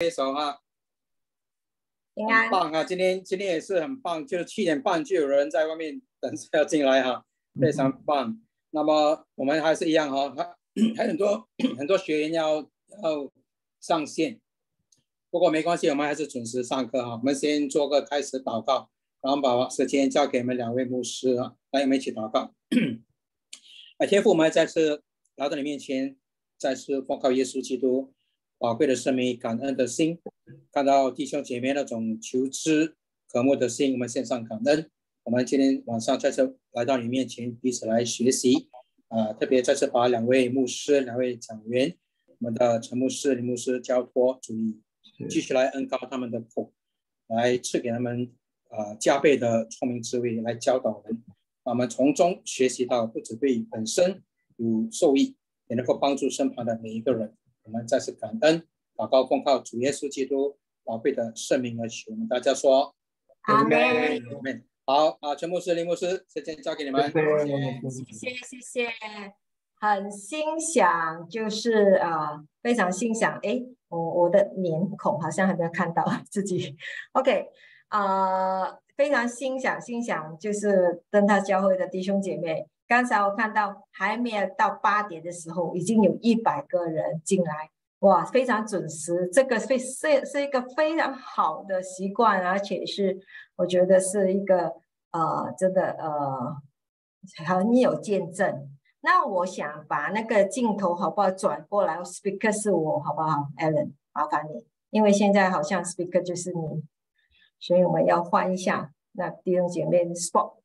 挥手哈，平安很棒啊！今天今天也是很棒，就是七点半就有人在外面等着要进来哈，非常棒。那么我们还是一样哈，还 还有很多 很多学员要要上线，不过没关系，我们还是准时上课哈。我们先做个开始祷告，然后把时间交给我们两位牧师啊，来我们一起祷告。啊，天父，我们再次来到你面前，再次奉靠耶稣基督宝贵的生命、感恩的心，看到弟兄姐妹那种求知渴慕的心，我们献上感恩。我们今天晚上再次来到你面前，彼此来学习。啊，特别再次把两位牧师、两位讲员，我们的陈牧师、李牧师交托主义，继续来恩高他们的口，来赐给他们啊加倍的聪明智慧来教导人。我们从中学习到，不只对本身有受益，也能够帮助身旁的每一个人。我们再次感恩，祷告奉靠主耶稣基督宝贵的圣名而求。我们大家说，阿门。阿门。好啊，陈牧师、林牧师，时间交给你们。谢谢谢谢，很心想，就是啊，非常心想。哎，我我的脸孔好像还没有看到自己。OK，啊。非常心想，心想就是跟他教会的弟兄姐妹。刚才我看到还没有到八点的时候，已经有一百个人进来，哇，非常准时。这个非是是一个非常好的习惯，而且是我觉得是一个呃，真的呃很有见证。那我想把那个镜头好不好转过来？Speaker 是我好不好，Allen？麻烦你，因为现在好像 Speaker 就是你。所以我们要换一下，那弟兄姐妹，spot，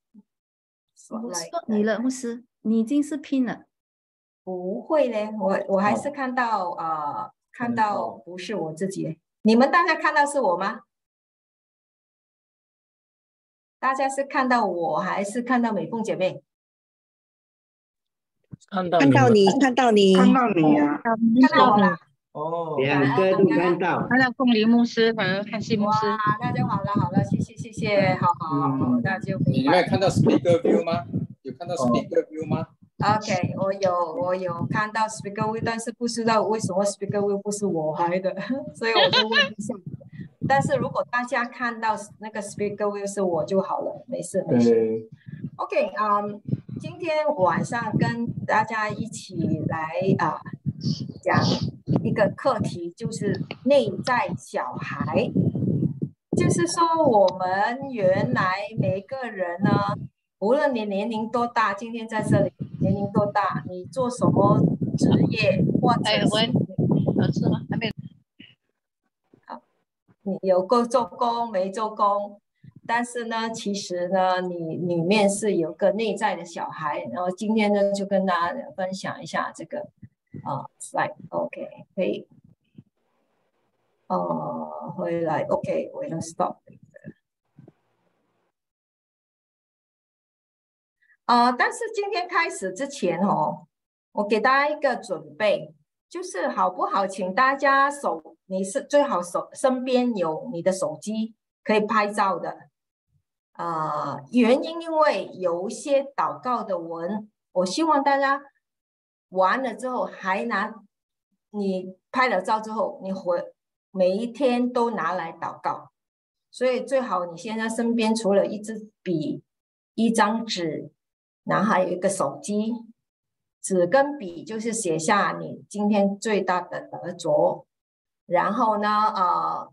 你了，牧师，你已经是拼了，不会嘞，我我还是看到啊，看到不是我自己，你们大家看到是我吗？大家是看到我还是看到美凤姐妹？看到看到你，看到你，看到你啊，看到我了。哦，两个都看到，看到凤梨牧师和汉西牧师。哇，那就好了，好了，谢谢，谢谢，好好好，那就你们有看到 speaker view 吗？有看到 speaker view 吗？OK，我有，我有看到 speaker view，但是不知道为什么 speaker view 不是我拍的，所以我就问一下。但是如果大家看到那个 speaker view 是我就好了，没事没事。OK，嗯，今天晚上跟大家一起来啊讲。一个课题就是内在小孩，就是说我们原来每个人呢，无论你年龄多大，今天在这里年龄多大，你做什么职业或者是有吃吗？还没。好，你有够做工没做工，但是呢，其实呢，你里面是有个内在的小孩，然后今天呢，就跟大家分享一下这个。啊，slide，OK，可以，哦，回来，OK，我要 stop。呃，但是今天开始之前哦，我给大家一个准备，就是好不好？请大家手，你是最好手身边有你的手机可以拍照的。啊，原因因为有一些祷告的文，我希望大家。完了之后还拿你拍了照之后，你回每一天都拿来祷告，所以最好你现在身边除了一支笔、一张纸，然后还有一个手机，纸跟笔就是写下你今天最大的得着。然后呢，呃，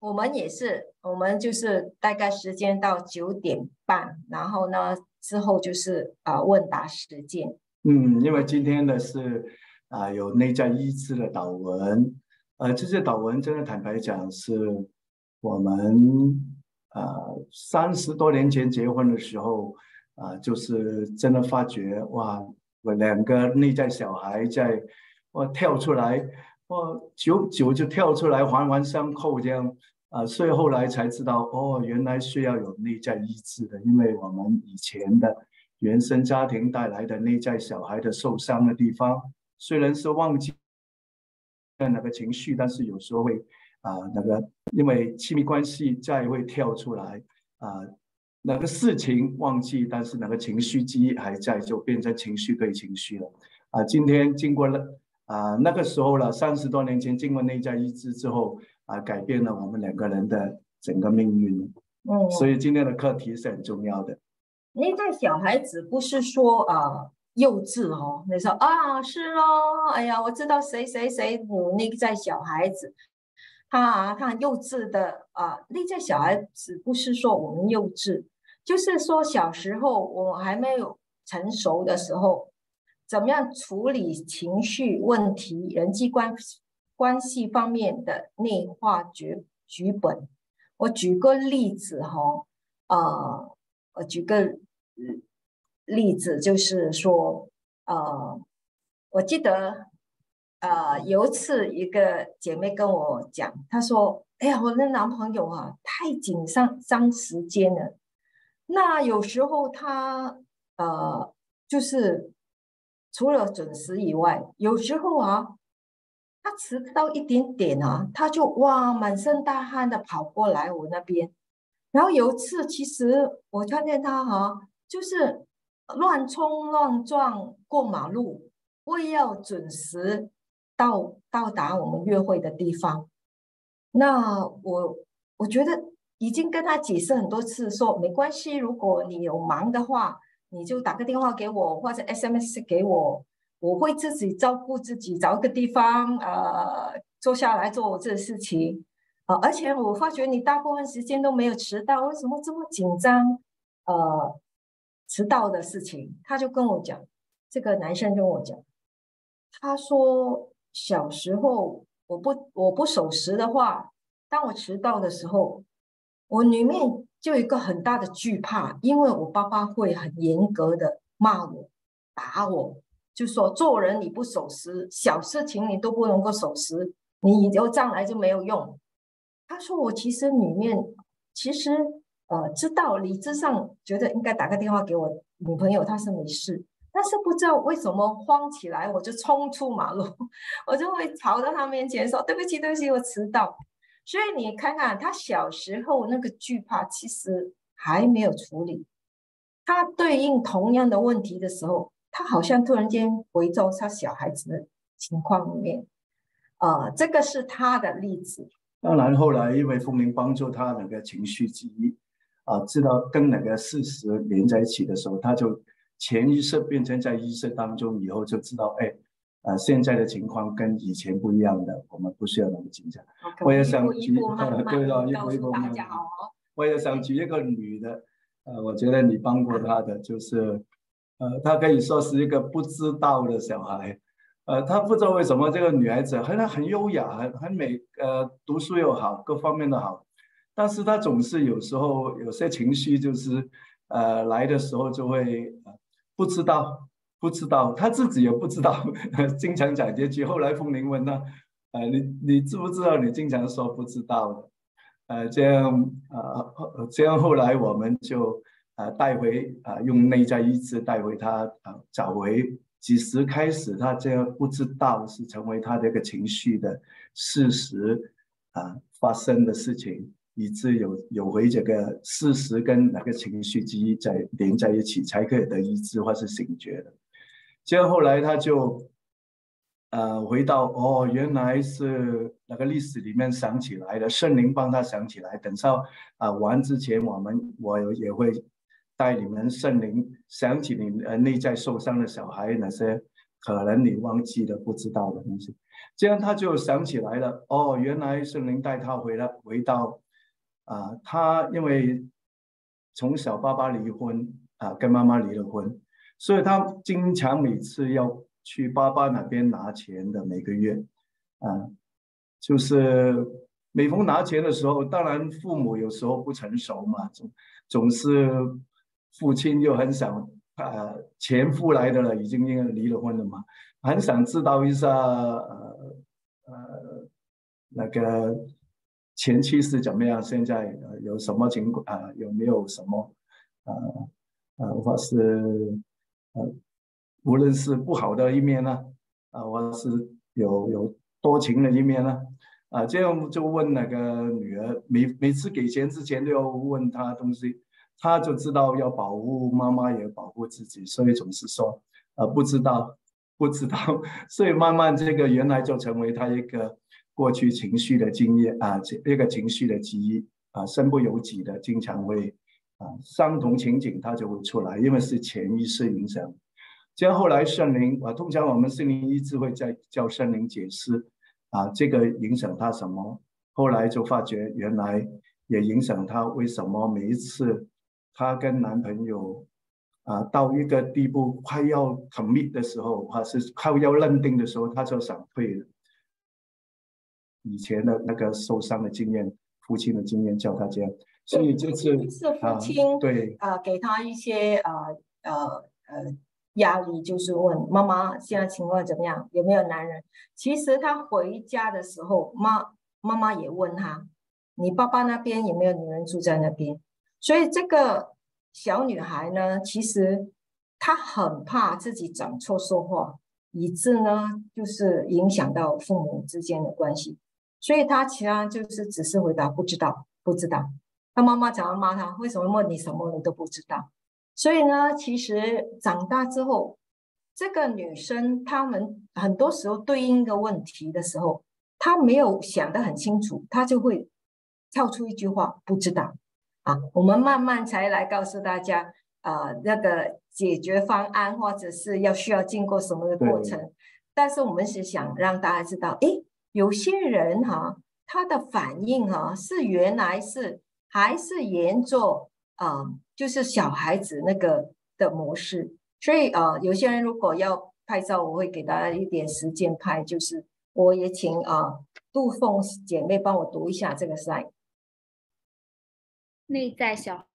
我们也是，我们就是大概时间到九点半，然后呢之后就是呃问答时间。嗯，因为今天的是啊有内在医治的导文，呃，这些导文真的坦白讲是我们呃三十多年前结婚的时候啊，就是真的发觉哇，我两个内在小孩在哇跳出来，哇久久就跳出来环环相扣这样啊，所以后来才知道哦，原来需要有内在医治的，因为我们以前的。原生家庭带来的内在小孩的受伤的地方，虽然是忘记那个情绪，但是有时候会啊那个，因为亲密关系再会跳出来啊，那个事情忘记，但是那个情绪记忆还在，就变成情绪对情绪了啊。今天经过了啊那个时候了，三十多年前经过内在医治之后啊，改变了我们两个人的整个命运。哦，所以今天的课题是很重要的。那在小孩子不是说啊幼稚哦，你说啊是咯，哎呀，我知道谁谁谁努力在小孩子，他他幼稚的啊，内在小孩子不是说我们幼稚，就是说小时候我还没有成熟的时候，怎么样处理情绪问题、人际关系关系方面的内化剧剧本。我举个例子哈，呃，我举个例子，就是说，呃，我记得，呃，有一次一个姐妹跟我讲，她说：“哎呀，我的男朋友啊，太紧张，伤时间了。那有时候他，呃，就是除了准时以外，有时候啊。”他迟到一点点啊，他就哇满身大汗的跑过来我那边。然后有一次，其实我看见他哈，就是乱冲乱撞过马路，为要准时到到达我们约会的地方。那我我觉得已经跟他解释很多次，说没关系，如果你有忙的话，你就打个电话给我，或者 SMS 给我。我会自己照顾自己，找一个地方，呃，坐下来做我这事情，呃，而且我发觉你大部分时间都没有迟到，为什么这么紧张？呃，迟到的事情，他就跟我讲，这个男生跟我讲，他说小时候我不我不守时的话，当我迟到的时候，我里面就有一个很大的惧怕，因为我爸爸会很严格的骂我，打我。就说做人你不守时，小事情你都不能够守时，你以后将来就没有用。他说我其实里面其实呃知道理智上觉得应该打个电话给我女朋友，她是没事，但是不知道为什么慌起来我就冲出马路，我就会跑到她面前说对不起对不起我迟到。所以你看看他小时候那个惧怕其实还没有处理，他对应同样的问题的时候。他好像突然间回到他小孩子的情况里面，呃，这个是他的例子。当然，后来因为风铃帮助他那个情绪记忆，啊，知道跟哪个事实连在一起的时候，他就潜意识变成在意识当中，以后就知道，哎，呃，现在的情况跟以前不一样的，我们不需要那么紧张。我也想举，对了，一步一步慢慢。我也想举一个女的，呃，我觉得你帮过她的就是。呃，她可以说是一个不知道的小孩，呃，她不知道为什么这个女孩子很很优雅，很很美，呃，读书又好，各方面都好，但是他总是有时候有些情绪就是，呃，来的时候就会不知道，不知道，他自己也不知道，经常讲这句。后来风铃问他，呃，你你知不知道？你经常说不知道的，呃，这样，呃，这样后来我们就。啊，带回啊，用内在意志带回他啊，找回几时开始，他这样不知道是成为他这个情绪的事实啊，发生的事情，以致有有回这个事实跟那个情绪记忆在连在一起，才可以得医治或是醒觉的。这样后来他就呃回到哦，原来是那个历史里面想起来的，圣灵帮他想起来。等到啊完之前，我们我也会。带你们圣灵想起你呃内在受伤的小孩那些可能你忘记了不知道的东西，这样他就想起来了哦，原来圣灵带他回来回到啊，他因为从小爸爸离婚啊，跟妈妈离了婚，所以他经常每次要去爸爸那边拿钱的每个月啊，就是每逢拿钱的时候，当然父母有时候不成熟嘛，总总是。父亲又很想，呃，前夫来的了，已经因为离了婚了嘛，很想知道一下，呃，呃，那个前妻是怎么样，现在呃有什么情况啊？有没有什么，呃，呃，或是，呃，无论是不好的一面呢，啊，或是有有多情的一面呢，啊，这样就问那个女儿，每每次给钱之前都要问他东西。他就知道要保护妈妈，也保护自己，所以总是说，呃，不知道，不知道，所以慢慢这个原来就成为他一个过去情绪的经验啊，这这个情绪的记忆啊，身不由己的，经常会啊，相同情景它就会出来，因为是潜意识影响。这样后来圣灵啊，通常我们圣灵医治会在叫圣灵解释啊，这个影响他什么？后来就发觉原来也影响他为什么每一次他跟男朋友啊到一个地步快要 commit 的时候，或是快要认定的时候，他就想退了。以前的那个受伤的经验，父亲的经验教他这样，所以这次是父亲对啊，给他一些呃呃呃。压力就是问妈妈现在情况怎么样，有没有男人？其实他回家的时候，妈妈妈也问他，你爸爸那边有没有女人住在那边？所以这个小女孩呢，其实她很怕自己讲错说话，以致呢就是影响到父母之间的关系。所以她其他就是只是回答不知道，不知道。她妈妈常常骂她，为什么问你什么你都不知道？所以呢，其实长大之后，这个女生她们很多时候对应一个问题的时候，她没有想得很清楚，她就会跳出一句话：“不知道。”啊，我们慢慢才来告诉大家，啊，那个解决方案或者是要需要经过什么的过程。但是我们是想让大家知道，哎，有些人哈，他的反应哈是原来是还是沿着啊。就是小孩子那个的模式，所以啊，有些人如果要拍照，我会给大家一点时间拍。就是我也请啊杜凤姐妹帮我读一下这个 slide。内在小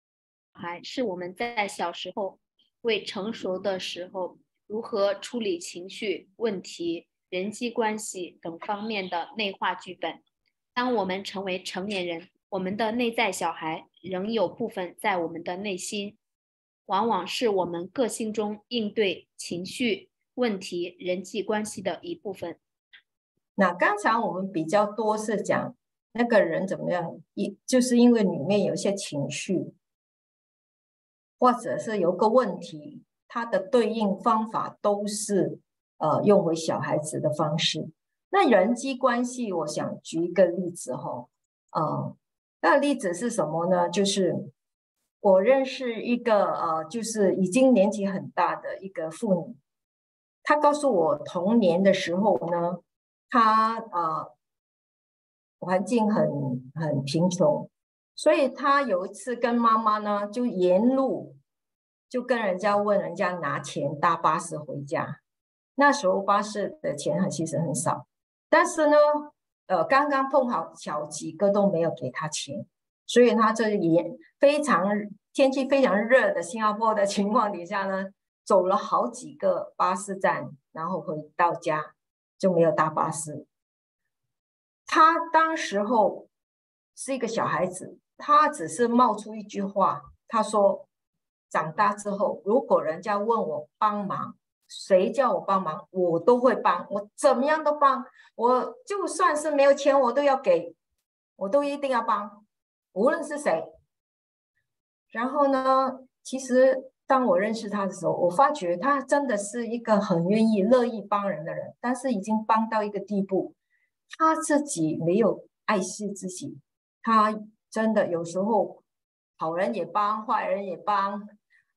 孩是我们在小时候未成熟的时候，如何处理情绪问题、人际关系等方面的内化剧本。当我们成为成年人。我们的内在小孩仍有部分在我们的内心，往往是我们个性中应对情绪问题、人际关系的一部分。那刚才我们比较多是讲那个人怎么样，一就是因为里面有一些情绪，或者是有个问题，它的对应方法都是呃用回小孩子的方式。那人际关系，我想举一个例子哈，呃。那例子是什么呢？就是我认识一个呃，就是已经年纪很大的一个妇女，她告诉我童年的时候呢，她呃环境很很贫穷，所以她有一次跟妈妈呢，就沿路就跟人家问人家拿钱搭巴士回家。那时候巴士的钱很其实很少，但是呢。呃，刚刚碰好巧，几个都没有给他钱，所以他这也非常天气非常热的新加坡的情况底下呢，走了好几个巴士站，然后回到家就没有搭巴士。他当时候是一个小孩子，他只是冒出一句话，他说：“长大之后，如果人家问我帮忙。”谁叫我帮忙，我都会帮，我怎么样都帮，我就算是没有钱，我都要给，我都一定要帮，无论是谁。然后呢，其实当我认识他的时候，我发觉他真的是一个很愿意、乐意帮人的人，但是已经帮到一个地步，他自己没有爱惜自己，他真的有时候好人也帮，坏人也帮，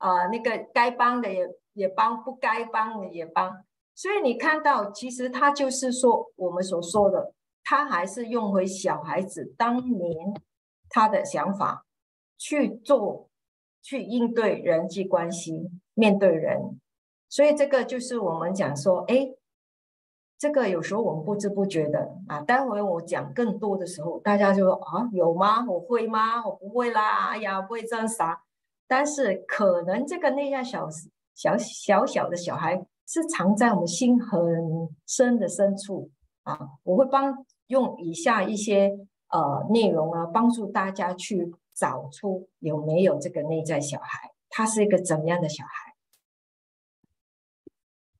啊，那个该帮的也。也帮不该帮的也帮，所以你看到，其实他就是说我们所说的，他还是用回小孩子当年他的想法去做，去应对人际关系，面对人。所以这个就是我们讲说，哎，这个有时候我们不知不觉的啊，待会我讲更多的时候，大家就说啊，有吗？我会吗？我不会啦，哎呀，不会这样傻。但是可能这个内向小。小小小的小孩是藏在我们心很深的深处啊！我会帮用以下一些呃内容啊，帮助大家去找出有没有这个内在小孩，他是一个怎么样的小孩。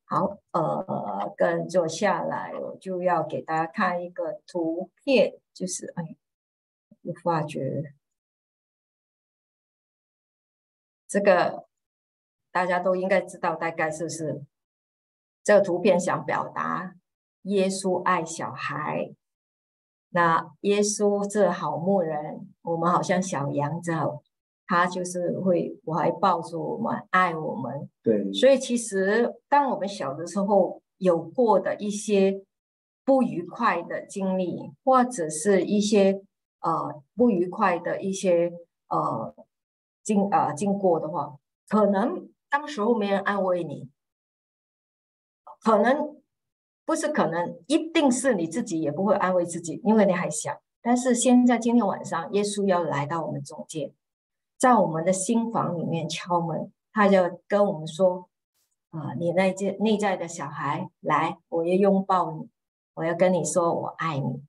好，呃，跟坐下来，我就要给大家看一个图片，就是哎，我发觉这个。大家都应该知道，大概是不是这个图片想表达耶稣爱小孩，那耶稣是好牧人，我们好像小羊这样，他就是会怀抱着我们，爱我们。对，所以其实当我们小的时候有过的一些不愉快的经历，或者是一些呃不愉快的一些呃经呃经过的话，可能当时候没人安慰你，可能。不是可能，一定是你自己也不会安慰自己，因为你还小。但是现在今天晚上，耶稣要来到我们中间，在我们的心房里面敲门，他就跟我们说：“啊，你内在内在的小孩，来，我要拥抱你，我要跟你说我爱你。”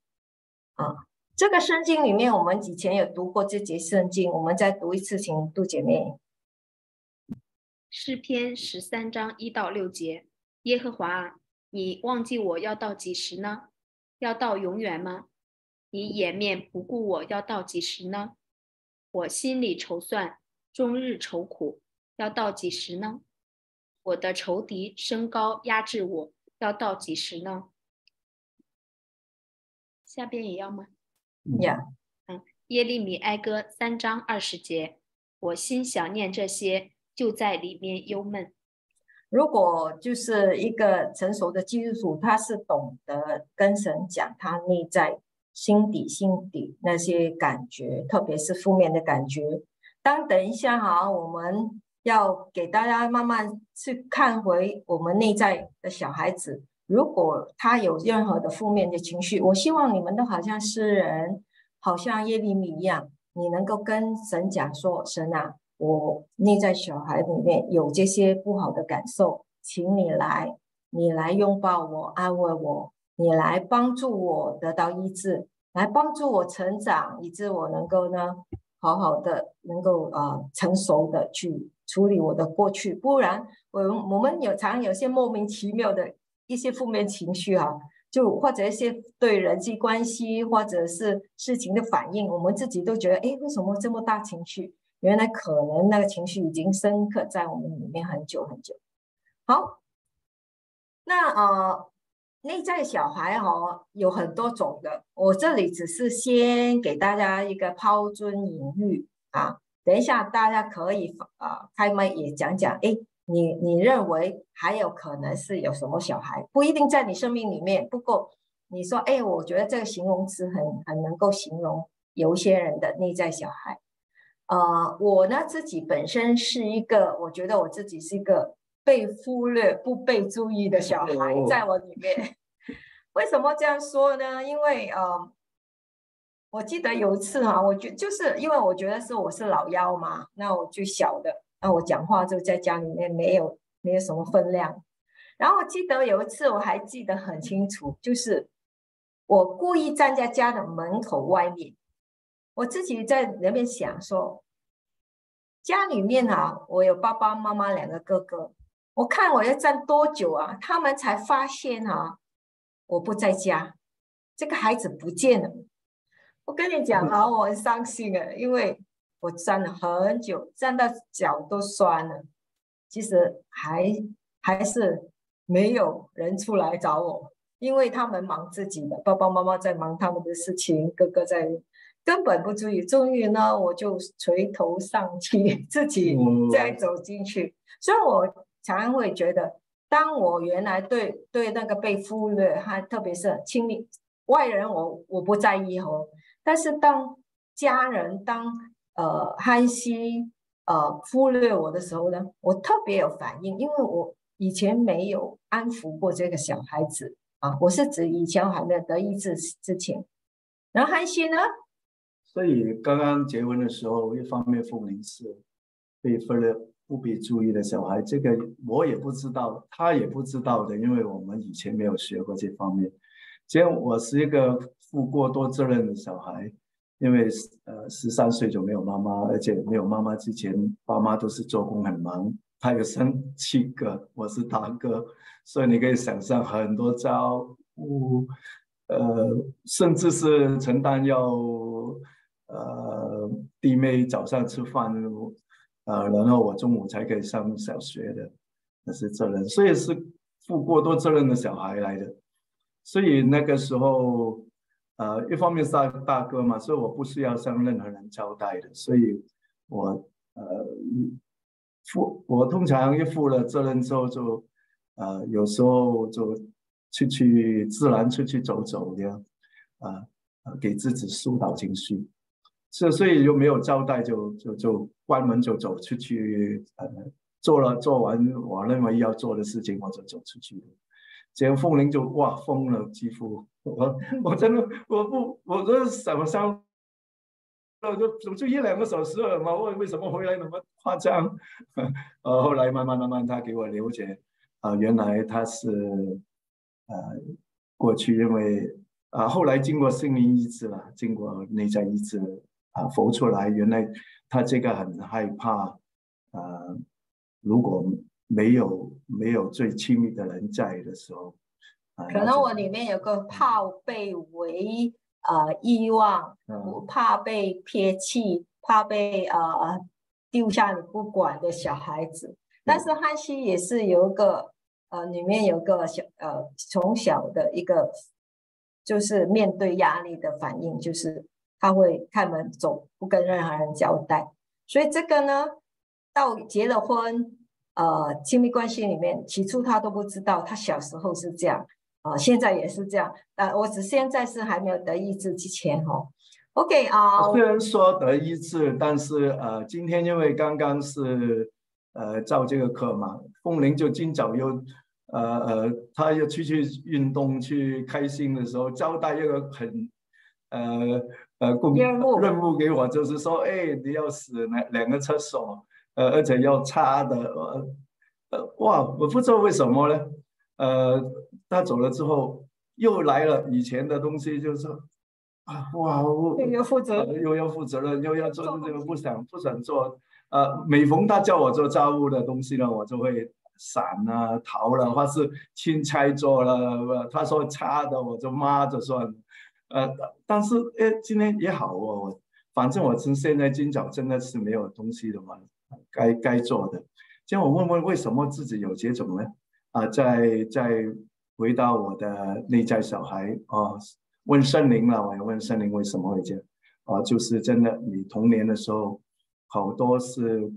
啊，这个圣经里面，我们以前有读过这节圣经，我们再读一次，请杜姐妹。诗篇十三章一到六节，耶和华啊。你忘记我要到几时呢？要到永远吗？你掩面不顾我要到几时呢？我心里筹算，终日愁苦，要到几时呢？我的仇敌升高压制我，要到几时呢？下边也要吗？呀，嗯，耶利米哀歌三章二十节，我心想念这些，就在里面忧闷。如果就是一个成熟的基督徒，他是懂得跟神讲他内在心底心底那些感觉，特别是负面的感觉。当等一下哈，我们要给大家慢慢去看回我们内在的小孩子。如果他有任何的负面的情绪，我希望你们都好像诗人，好像耶利米一样，你能够跟神讲说：神啊。我内在小孩里面有这些不好的感受，请你来，你来拥抱我，安慰我，你来帮助我得到医治，来帮助我成长，以致我能够呢，好好的能够啊成熟的去处理我的过去。不然，我我们有常有些莫名其妙的一些负面情绪哈，就或者一些对人际关系或者是事情的反应，我们自己都觉得，哎，为什么这么大情绪？原来可能那个情绪已经深刻在我们里面很久很久。好，那呃，内在小孩哈有很多种的，我这里只是先给大家一个抛砖引玉啊。等一下大家可以啊开麦也讲讲，哎，你你认为还有可能是有什么小孩？不一定在你生命里面，不过你说，哎，我觉得这个形容词很很能够形容有一些人的内在小孩。呃，我呢自己本身是一个，我觉得我自己是一个被忽略、不被注意的小孩，在我里面。为什么这样说呢？因为呃，我记得有一次哈，我觉就是因为我觉得是我是老幺嘛，那我最小的，那我讲话就在家里面没有没有什么分量。然后我记得有一次我还记得很清楚，就是我故意站在家的门口外面。我自己在那边想说，家里面啊，我有爸爸妈妈两个哥哥，我看我要站多久啊，他们才发现啊，我不在家，这个孩子不见了。我跟你讲啊，我很伤心啊，因为我站了很久，站到脚都酸了，其实还还是没有人出来找我，因为他们忙自己的，爸爸妈妈在忙他们的事情，哥哥在。根本不注意，终于呢，我就垂头丧气，自己再走进去。所以我常常会觉得，当我原来对对那个被忽略，还特别是亲密外人，我我不在意哦。但是当家人当呃憨西呃忽略我的时候呢，我特别有反应，因为我以前没有安抚过这个小孩子啊。我是指以前我还没有得医治之前，然后憨西呢？所以刚刚结婚的时候，一方面父母是被忽略、不被注意的小孩，这个我也不知道，他也不知道的，因为我们以前没有学过这方面。既然我是一个负过多责任的小孩，因为呃十三岁就没有妈妈，而且没有妈妈之前，爸妈都是做工很忙，他有生七个，我是大哥，所以你可以想象很多家务，呃，甚至是承担要。呃，弟妹早上吃饭，呃，然后我中午才可以上小学的，那是责任，所以是负过多责任的小孩来的。所以那个时候，呃，一方面是大大哥嘛，所以我不需要向任何人交代的，所以我呃负我通常一负了责任之后，就呃有时候就出去自然出去走走的，啊呃给自己疏导情绪，所所以又没有交代，就就就关门就走出去，呃做了做完我认为要做的事情，我就走出去了。结果凤玲就哇疯了，几乎我 我真的我不我这什么伤，我就就就一两个小时了嘛，我为什么回来那么夸张？呃后来慢慢慢慢他给我了解，啊原来他是呃过去因为啊后来经过心灵医治了，经过内在医治啊浮出来，原来他这个很害怕啊如果。没有没有最亲密的人在的时候，可能我里面有个怕被为呃遗忘，怕被撇弃，怕被呃丢下你不管的小孩子。但是汉西也是有一个呃里面有个小呃从小的一个就是面对压力的反应，就是他会开门走，不跟任何人交代。所以这个呢，到结了婚。呃，亲密关系里面，起初他都不知道，他小时候是这样，啊，现在也是这样。呃，我只现在是还没有得医治之前哦。OK 啊，虽然说得医治，但是呃，今天因为刚刚是呃照这个课嘛，凤玲就今早又呃呃，她又出去运动去开心的时候，交代一个很呃呃工任务任务给我，就是说，哎，你要死两两个厕所。呃，而且要擦的，呃，呃，哇，我不知道为什么呢？呃，他走了之后，又来了以前的东西，就是啊，哇，又要负责，又要负责任，又要做这个不想不想做。呃，每逢他叫我做家务的东西呢，我就会闪啊、逃了，或是钦差做了。他说差的，我就骂着算。呃，但是哎，今天也好哦，反正我是现在今早真的是没有东西的嘛。该该做的，叫我问问为什么自己有这种呢？啊，再再回到我的内在小孩啊，问圣灵了，我要问圣灵为什么会这样？啊，就是真的，你童年的时候，好多是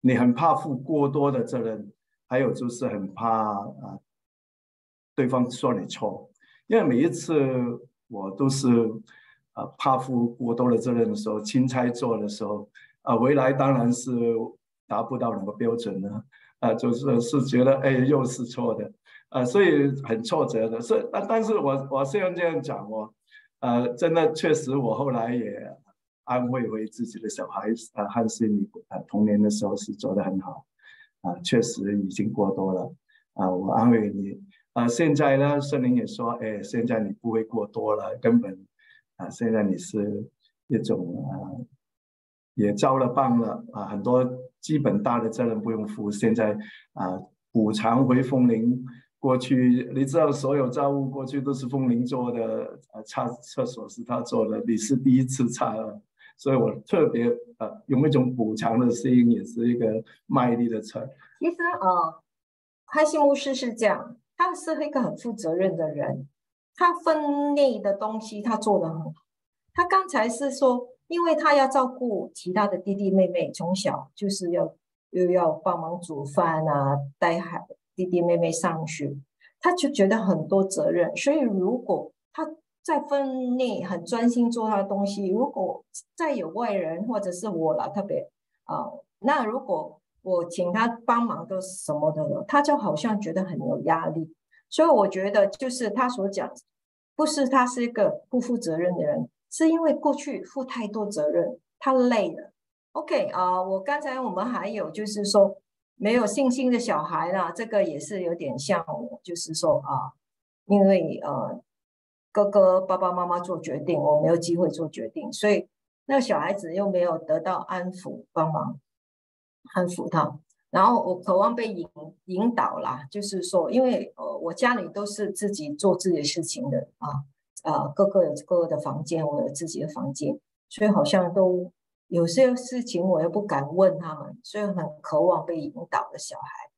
你很怕负过多的责任，还有就是很怕啊，对方说你错，因为每一次我都是啊怕负过多的责任的时候，钦差做的时候啊，回来当然是。达不到那个标准呢？啊，就是是觉得哎，又是错的，啊，所以很挫折的。所以，但但是我我虽然这样讲，我，呃，真的确实，我后来也安慰回自己的小孩子啊，汉斯，你啊童年的时候是做的很好，啊，确实已经过多了，啊，我安慰你，啊，现在呢，圣灵也说，哎，现在你不会过多了，根本，啊，现在你是一种啊，也交了棒了，啊，很多。基本大的责任不用负，现在啊补偿回风铃。过去你知道所有家务过去都是风铃做的，啊擦厕所是他做的，你是第一次擦，所以我特别呃用一种补偿的声音，也是一个卖力的擦。其实啊，开心牧师是这样，他是一个很负责任的人，他分内的东西他做的很好。他刚才是说。因为他要照顾其他的弟弟妹妹，从小就是要又要帮忙煮饭啊，带孩弟弟妹妹上学，他就觉得很多责任。所以如果他在分内很专心做他的东西，如果再有外人或者是我了，特别啊，那如果我请他帮忙都什么的呢，他就好像觉得很有压力。所以我觉得就是他所讲，不是他是一个不负责任的人。是因为过去负太多责任，他累了。OK 啊，我刚才我们还有就是说没有信心的小孩啦，这个也是有点像我，就是说啊，因为呃哥哥爸爸妈妈做决定，我没有机会做决定，所以那小孩子又没有得到安抚帮忙安抚他，然后我渴望被引引导啦，就是说，因为呃我家里都是自己做自己的事情的啊。啊，各个有各个的房间，我有自己的房间，所以好像都有些事情我又不敢问他们，所以很渴望被引导的小孩。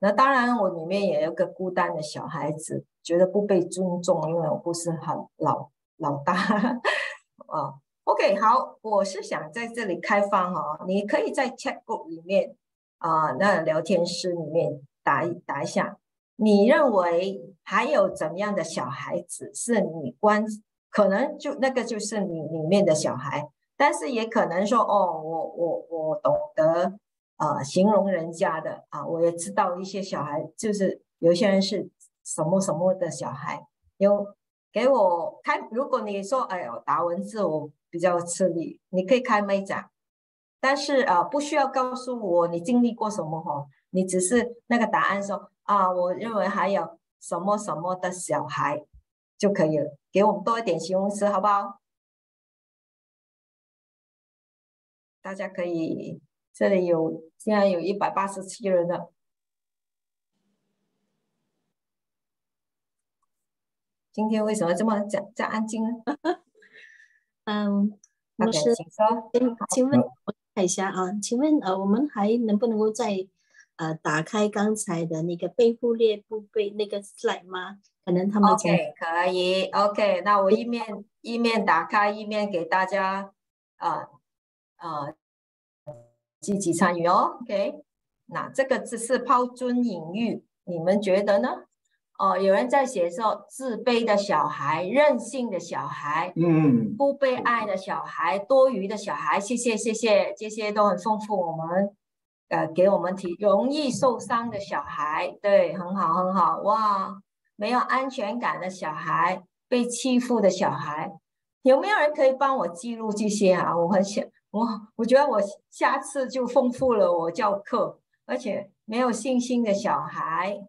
那当然，我里面也有个孤单的小孩子，觉得不被尊重，因为我不是很老老大 啊。OK，好，我是想在这里开放哈，你可以在 chat book 里面啊，那聊天室里面打一打一下，你认为还有怎么样的小孩子是你关，可能就那个就是你里面的小孩，但是也可能说哦，我我我懂得啊形容人家的啊，我也知道一些小孩，就是有些人是什么什么的小孩，有给我开，如果你说哎呦打文字我。比较吃力，你可以开麦讲，但是啊，不需要告诉我你经历过什么哈，你只是那个答案说啊，我认为还有什么什么的小孩就可以了，给我们多一点形容词好不好？大家可以，这里有现在有一百八十七人了，今天为什么这么这这安静呢？嗯，老师，请请问我看一下啊，请问呃，我们还能不能够再呃打开刚才的那个备付列不被那个 slide 吗？可能他们 OK 可以 OK，那我一面一面打开，一面给大家啊啊积极参与哦。OK，那这个只是抛砖引玉，你们觉得呢？哦，有人在写说自卑的小孩、任性的小孩、嗯，不被爱的小孩、多余的小孩，谢谢谢谢，这些都很丰富。我们呃给我们提容易受伤的小孩，对，很好很好，哇，没有安全感的小孩、被欺负的小孩，有没有人可以帮我记录这些啊？我很想，我我觉得我下次就丰富了我教课，而且没有信心的小孩，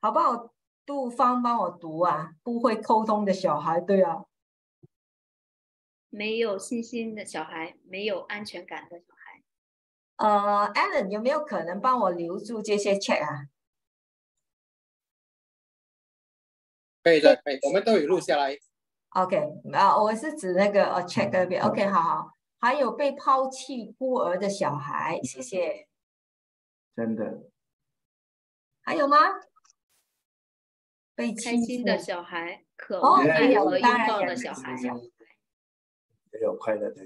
好不好？杜芳帮我读啊，不会沟通的小孩，对啊，没有信心的小孩，没有安全感的小孩。呃，Allen 有没有可能帮我留住这些 check 啊？可以的，可以，我们都有录下来。OK，啊，我是指那个呃 check 那边。OK，好好，还有被抛弃孤儿的小孩，谢谢。真的。还有吗？被开心的小孩，渴望爱和拥抱的小孩，也有快乐的。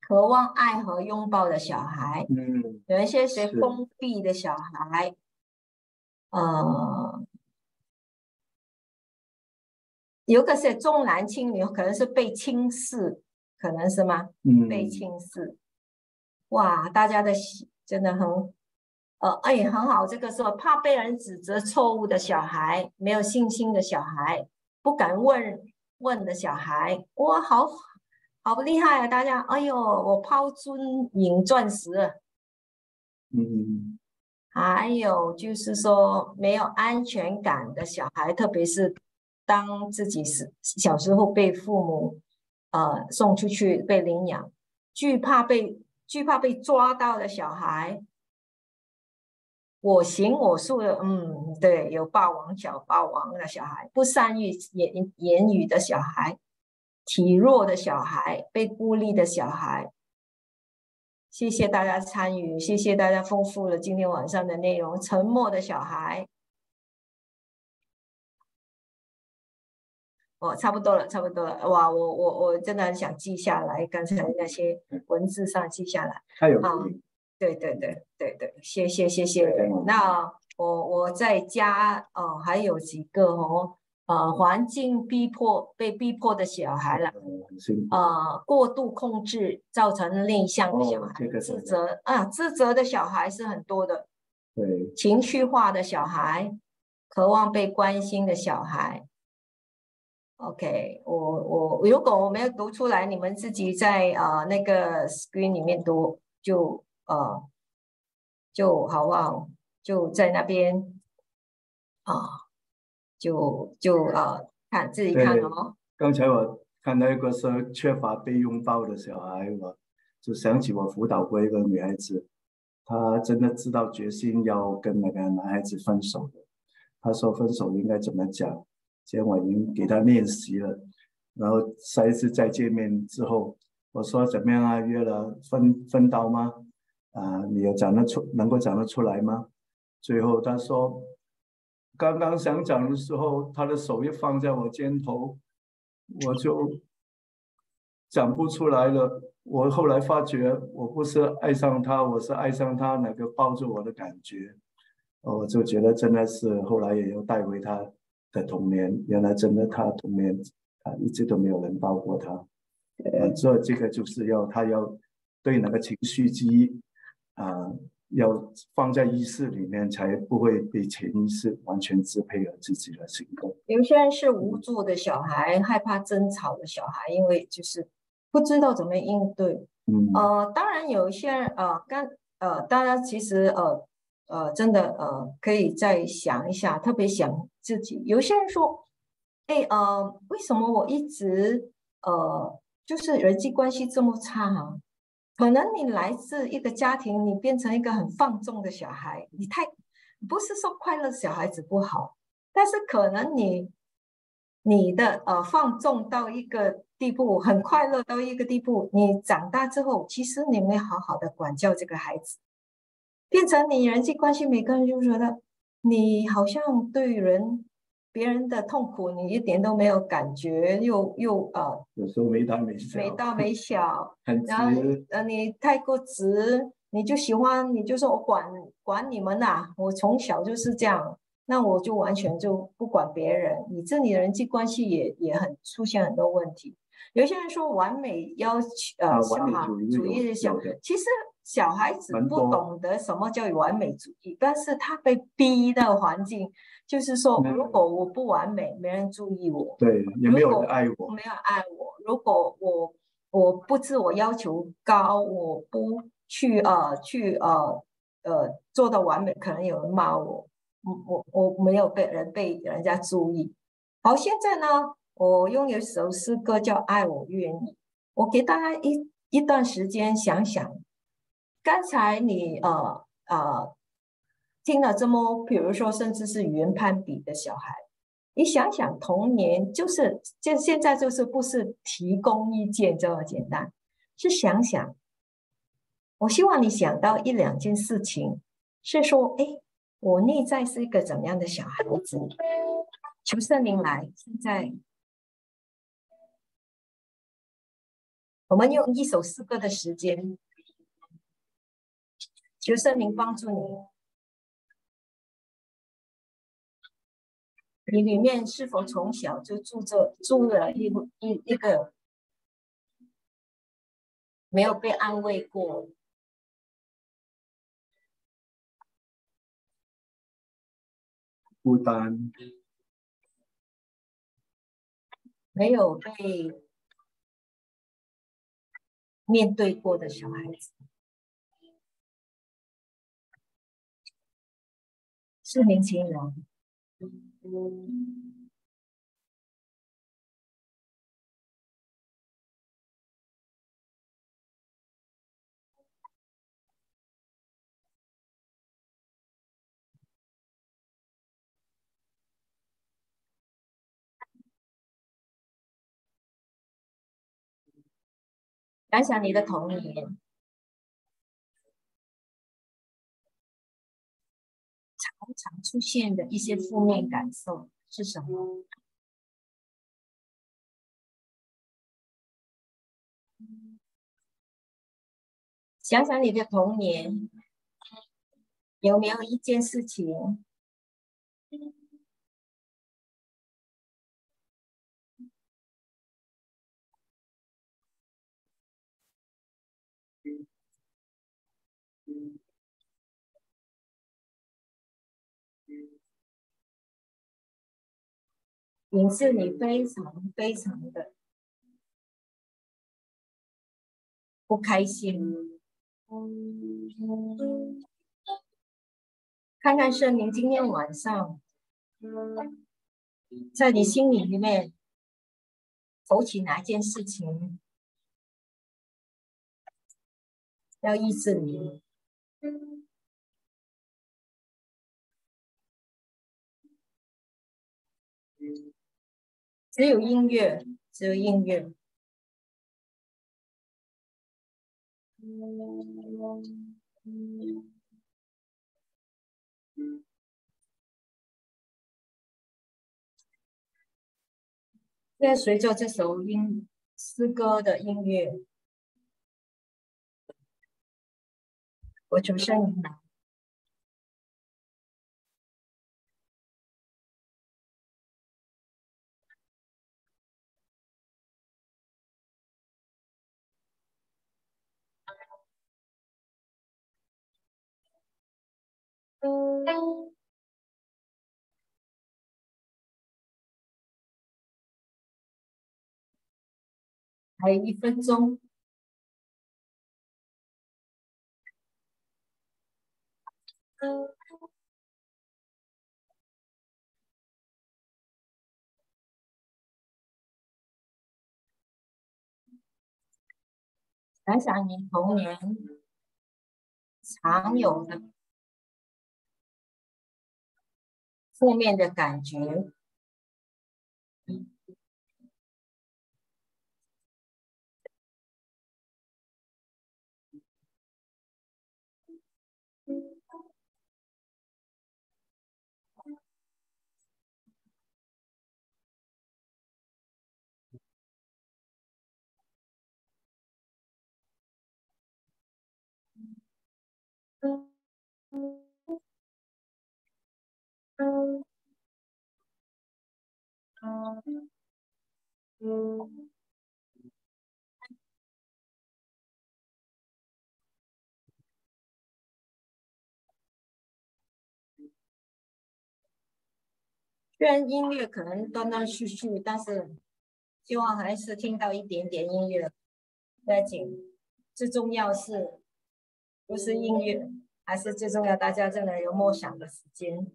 渴望爱和拥抱的小孩，嗯，有一些是封闭的小孩，呃，有个是重男轻女，可能是被轻视，可能是吗？嗯，被轻视。哇，大家的真的很。呃，哎，很好。这个时候怕被人指责错误的小孩，没有信心的小孩，不敢问问的小孩，哇，好好厉害啊！大家，哎呦，我抛砖引钻石。嗯。还有就是说，没有安全感的小孩，特别是当自己是小时候被父母呃送出去被领养，惧怕被惧怕被抓到的小孩。我行我素的，嗯，对，有霸王小霸王的小孩，不善于言言语的小孩，体弱的小孩，被孤立的小孩。谢谢大家参与，谢谢大家丰富了今天晚上的内容。沉默的小孩，哦，差不多了，差不多了。哇，我我我真的很想记下来刚才那些文字上记下来。太有对对对对对，谢谢谢谢。那我我在家哦，还有几个哦，呃，环境逼迫被逼迫的小孩了，呃，过度控制造成内向的小孩，自责啊，自责的小孩是很多的。对，情绪化的小孩，渴望被关心的小孩。OK，我我如果我没有读出来，你们自己在呃那个 screen 里面读就。呃，就好不好？就在那边啊，就就呃，看自己看哦。刚才我看到一个说缺乏被拥抱的小孩，我就想起我辅导过一个女孩子，她真的知道决心要跟那个男孩子分手的。她说分手应该怎么讲？今天我已经给他练习了，然后下一次再见面之后，我说怎么样啊？约了分分刀吗？啊，你有讲得出，能够讲得出来吗？最后他说，刚刚想讲的时候，他的手一放在我肩头，我就讲不出来了。我后来发觉，我不是爱上他，我是爱上他那个抱住我的感觉。我就觉得真的是，后来也要带回他的童年。原来真的他童年啊，一直都没有人抱过他。呃，这这个就是要他要对那个情绪记忆啊。要放在意识里面，才不会被潜意识完全支配了自己的行动。有些人是无助的小孩，害怕争吵的小孩，因为就是不知道怎么应对。嗯，呃，当然有一些人，呃，刚呃，大家其实呃呃，真的呃，可以再想一下，特别想自己。有些人说，哎呃，为什么我一直呃，就是人际关系这么差哈？可能你来自一个家庭，你变成一个很放纵的小孩，你太不是说快乐小孩子不好，但是可能你你的呃放纵到一个地步，很快乐到一个地步，你长大之后，其实你没好好的管教这个孩子，变成你人际关系，每个人就觉得你好像对人。别人的痛苦你一点都没有感觉，又又呃，有时候没大没小，没大没小，然后呃你太过直，你就喜欢你就说我管管你们呐，我从小就是这样，那我就完全就不管别人，你这里的人际关系也也很出现很多问题。有些人说完美要求呃完美主义的想，其实小孩子不懂得什么叫完美主义，但是他被逼的环境。就是说，如果我不完美，没人注意我，对，也没有人爱我，没有爱我。如果我我不自我要求高，我不去呃去呃呃做到完美，可能有人骂我，我我没有被人被人家注意。好，现在呢，我用一首诗歌叫《爱我愿意》，我给大家一一段时间想想，刚才你呃呃。听了这么，比如说，甚至是语言攀比的小孩，你想想，童年就是就现在就是不是提供意见这么简单，是想想。我希望你想到一两件事情，是说，哎，我内在是一个怎么样的小孩子？求圣灵来，现在我们用一首诗歌的时间，求圣灵帮助你。你里面是否从小就住着住了一一一个没有被安慰过、孤单、没有被面对过的小孩子？是年轻人。想想你的童年。常出现的一些负面感受是什么？想想你的童年，有没有一件事情？影视你非常非常的不开心。看看圣灵今天晚上在你心里面浮起哪件事情要抑制你？只有音乐只有音乐。现在随着这首音诗歌的音乐？我重新来还有一分钟。想想你童年常有的负面的感觉。虽然音乐可能断断续续，但是希望还是听到一点点音乐。不要紧，最重要是不是音乐，还是最重要，大家真的有梦想的时间。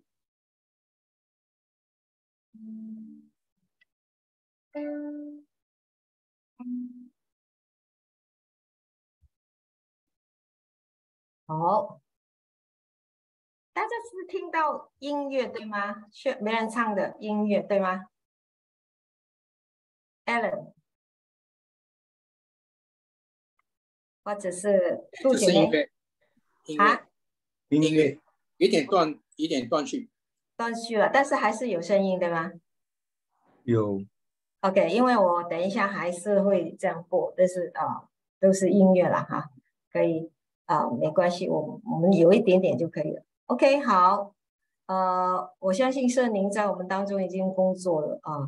好。大家是听到音乐对吗？是没人唱的音乐对吗？Allen，或者是杜姐妹？啊？音乐有点断，有点断续。断续了，但是还是有声音对吗？有。OK，因为我等一下还是会这样播，但是啊，都是音乐了哈，可以啊，没关系，我我们有一点点就可以了。OK，好，呃，我相信圣灵在我们当中已经工作了啊，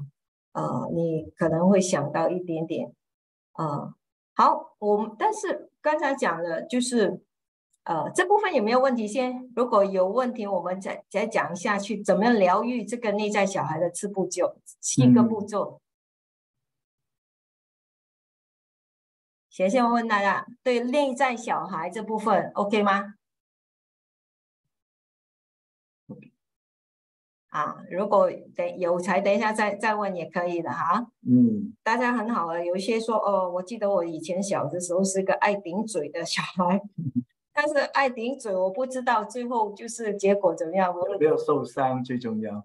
呃，你可能会想到一点点，啊，好，我们但是刚才讲的就是，呃，这部分有没有问题？先，如果有问题，我们再再讲下去，怎么样疗愈这个内在小孩的七步骤，七个步骤。先先问大家，对内在小孩这部分 OK 吗？啊，如果等有才，等一下再再问也可以的哈。嗯，大家很好啊。有一些说哦，我记得我以前小的时候是个爱顶嘴的小孩，但是爱顶嘴，我不知道最后就是结果怎么样。有没有受伤最重要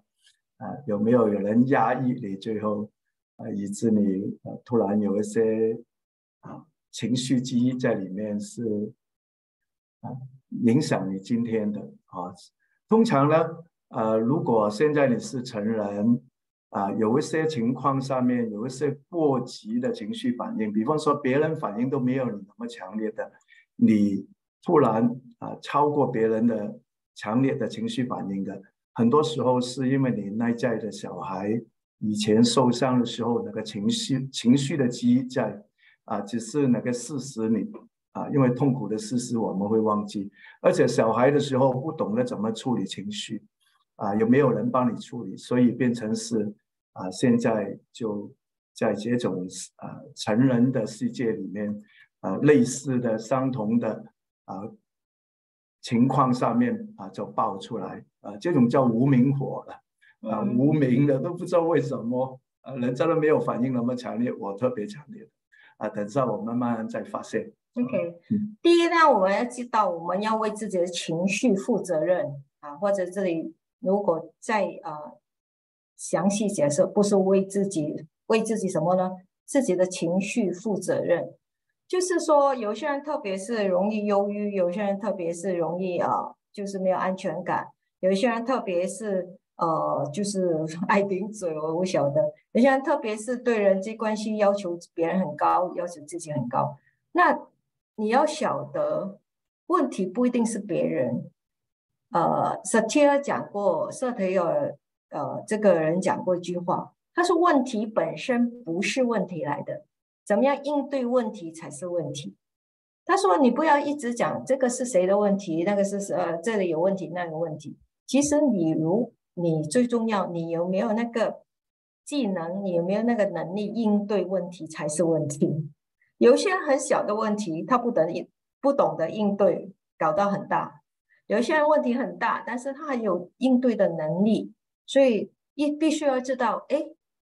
啊？有没有有人压抑你最后啊，以致你啊突然有一些啊情绪记忆在里面是啊影响你今天的啊？通常呢？呃，如果现在你是成人，啊，有一些情况上面有一些过激的情绪反应，比方说别人反应都没有你那么强烈的，你突然啊超过别人的强烈的情绪反应的，很多时候是因为你内在的小孩以前受伤的时候那个情绪情绪的记忆在，啊，只是那个事实你啊，因为痛苦的事实我们会忘记，而且小孩的时候不懂得怎么处理情绪。啊，有没有人帮你处理？所以变成是啊，现在就在这种啊成人的世界里面，啊类似的、相同的啊情况上面啊就爆出来啊，这种叫无名火了啊，无名的都不知道为什么啊，人家都没有反应那么强烈，我特别强烈啊，等下我慢慢再发现。OK，第一呢，我们要知道我们要为自己的情绪负责任啊，或者这里。如果再啊详细解释，不是为自己为自己什么呢？自己的情绪负责任，就是说有些人特别是容易忧郁，有些人特别是容易啊，就是没有安全感，有些人特别是呃，就是 爱顶嘴，我我晓得。有些人特别是对人际关系要求别人很高，要求自己很高。那你要晓得，问题不一定是别人。呃，萨提尔讲过，萨提尔呃这个人讲过一句话，他说问题本身不是问题来的，怎么样应对问题才是问题。他说你不要一直讲这个是谁的问题，那个是呃这里有问题，那个问题。其实你如你最重要，你有没有那个技能？你有没有那个能力应对问题才是问题。有些很小的问题，他不得应不懂得应对，搞到很大；有些人问题很大，但是他还有应对的能力。所以一必须要知道，哎，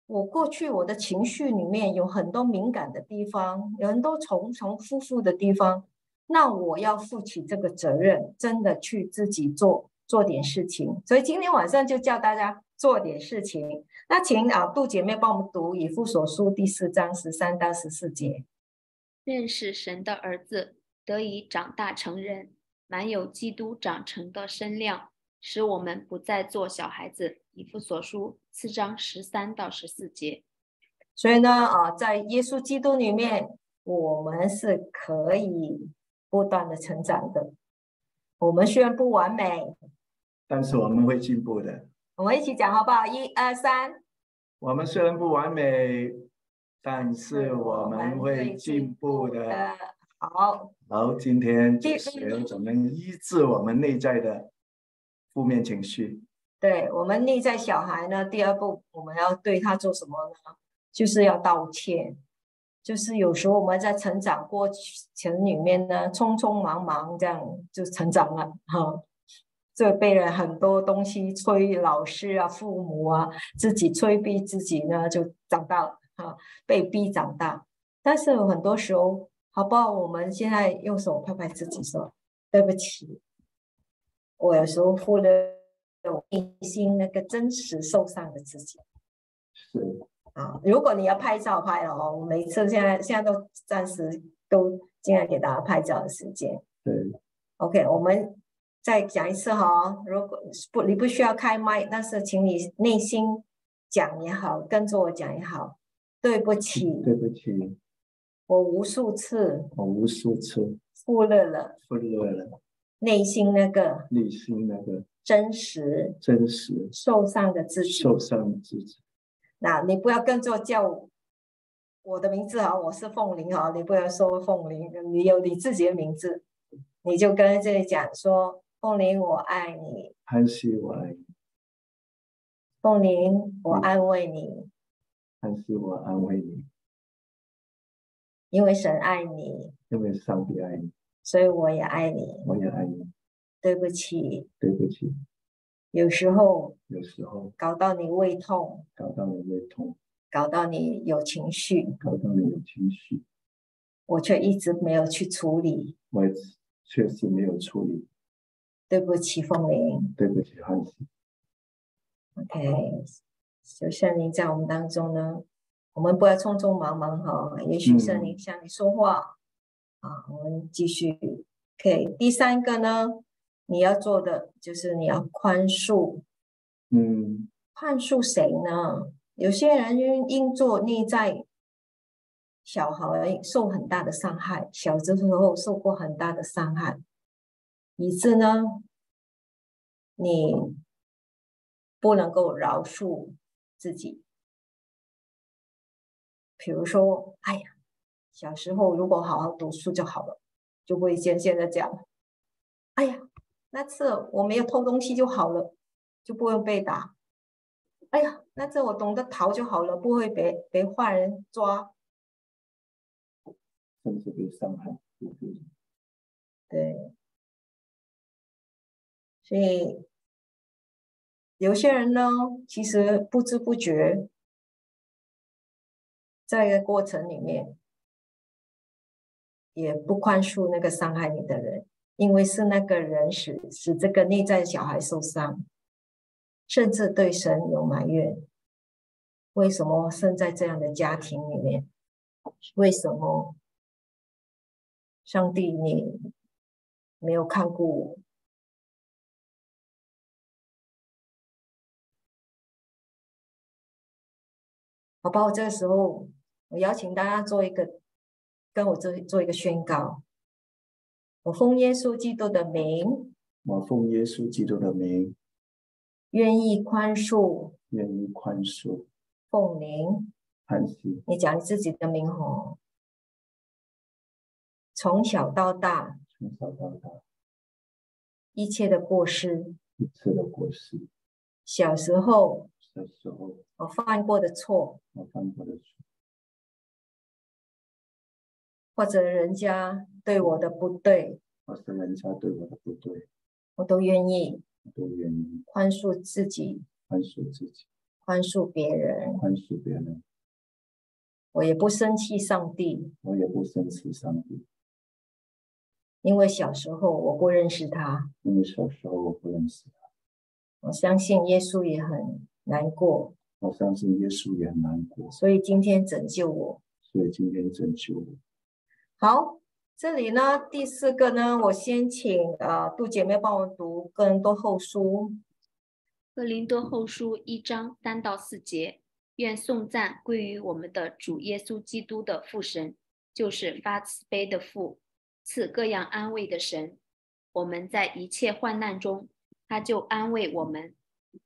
我过去我的情绪里面有很多敏感的地方，有很多重重复复的地方，那我要负起这个责任，真的去自己做。做点事情，所以今天晚上就叫大家做点事情。那请啊杜姐妹帮我们读以父所书第四章十三到十四节。认识神的儿子得以长大成人，满有基督长成的身量，使我们不再做小孩子。以父所书四章十三到十四节。所以呢啊，在耶稣基督里面，我们是可以不断的成长的。我们虽然不完美。但是我们会进步的。我们一起讲好不好？一二三。我们虽然不完美，但是我们会进步的。好。好，今天就是怎么医治我们内在的负面情绪。对我们内在小孩呢，第二步我们要对他做什么呢？就是要道歉。就是有时候我们在成长过程里面呢，匆匆忙忙这样就成长了哈。这被人很多东西催，老师啊、父母啊，自己催逼自己呢，就长大了哈，被逼长大。但是有很多时候，好不好？我们现在用手拍拍自己，说对不起，我有时候忽略我内心那个真实受伤的自己。是啊，如果你要拍照拍了哦，我每次现在现在都暂时都尽量给大家拍照的时间。对，OK，我们。再讲一次哈，如果不你不需要开麦，但是请你内心讲也好，跟着我讲也好。对不起，对不起，我无数次，我无数次忽略了，忽略了内心那个，内心那个真实，真实受伤的自己，受伤的自己。那你不要跟着叫我的名字哈，我是凤玲哈，你不要说凤玲，你有你自己的名字，你就跟这里讲说。凤玲，我爱你。潘西，我爱你。凤玲，我安慰你。潘西，我安慰你。因为神爱你。因为上帝爱你。所以我也爱你。我也爱你。对不起。对不起。有时候。有时候。搞到你胃痛。搞到你胃痛。搞到你有情绪。搞到你有情绪。我却一直没有去处理。我确实没有处理。对不起，凤玲。对不起，汉斯。OK，就圣灵在我们当中呢，我们不要匆匆忙忙哈。也许圣灵向你说话啊，我们继续。OK，第三个呢，你要做的就是你要宽恕。嗯。宽恕谁呢？有些人因因做内在小孩受很大的伤害，小的时候受过很大的伤害。以致呢，你不能够饶恕自己。比如说，哎呀，小时候如果好好读书就好了，就不会像现在这样。哎呀，那次我没有偷东西就好了，就不用被打。哎呀，那次我懂得逃就好了，不会被被坏人抓，甚至被伤害。对。所以有些人呢，其实不知不觉，在一个过程里面，也不宽恕那个伤害你的人，因为是那个人使使这个内在小孩受伤，甚至对神有埋怨。为什么生在这样的家庭里面？为什么上帝你没有看顾我？好吧，我这个时候，我邀请大家做一个，跟我做做一个宣告，我奉耶稣基督的名，我奉耶稣基督的名，愿意宽恕，愿意宽恕，奉灵，安息。你讲自己的名哦。从小到大，从小到大，一切的过失，一切的过失，小时候。小时候。我犯过的错，我犯过的错，或者人家对我的不对，或是人家对我的不对，我都愿意我都愿意宽恕自己，宽恕自己，宽恕别人，宽恕别人。我也不生气上帝，我也不生气上帝，因为小时候我不认识他，因为小时候我不认识他。我相信耶稣也很难过，我相信耶稣也很难过，所以今天拯救我。所以今天拯救我。好，这里呢第四个呢，我先请呃杜姐妹帮我读哥林多后书。哥林多后书一章三到四节，愿颂赞归于我们的主耶稣基督的父神，就是发慈悲的父，赐各样安慰的神。我们在一切患难中，他就安慰我们，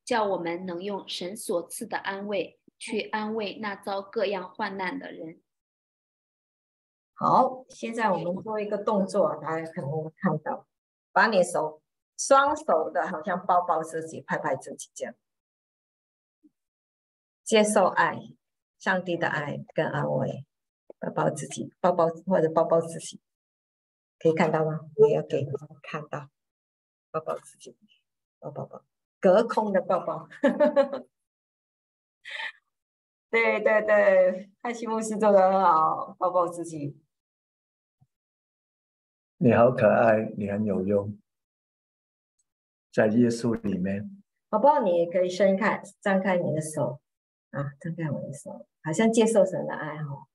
叫我们能用神所赐的安慰去安慰那遭各样患难的人。好，现在我们做一个动作，大家可能看到，把你手双手的好像抱抱自己，拍拍自己这样，接受爱，上帝的爱跟安慰，抱抱自己，抱抱或者抱抱自己，可以看到吗？我要给你看到，抱抱自己，抱抱抱，隔空的抱抱，对 对对，汉西牧师做的很好，抱抱自己。你好可爱，你很有用，在耶稣里面，好不好？你也可以伸开、张开你的手啊，张开我的手，好像接受神的爱哈。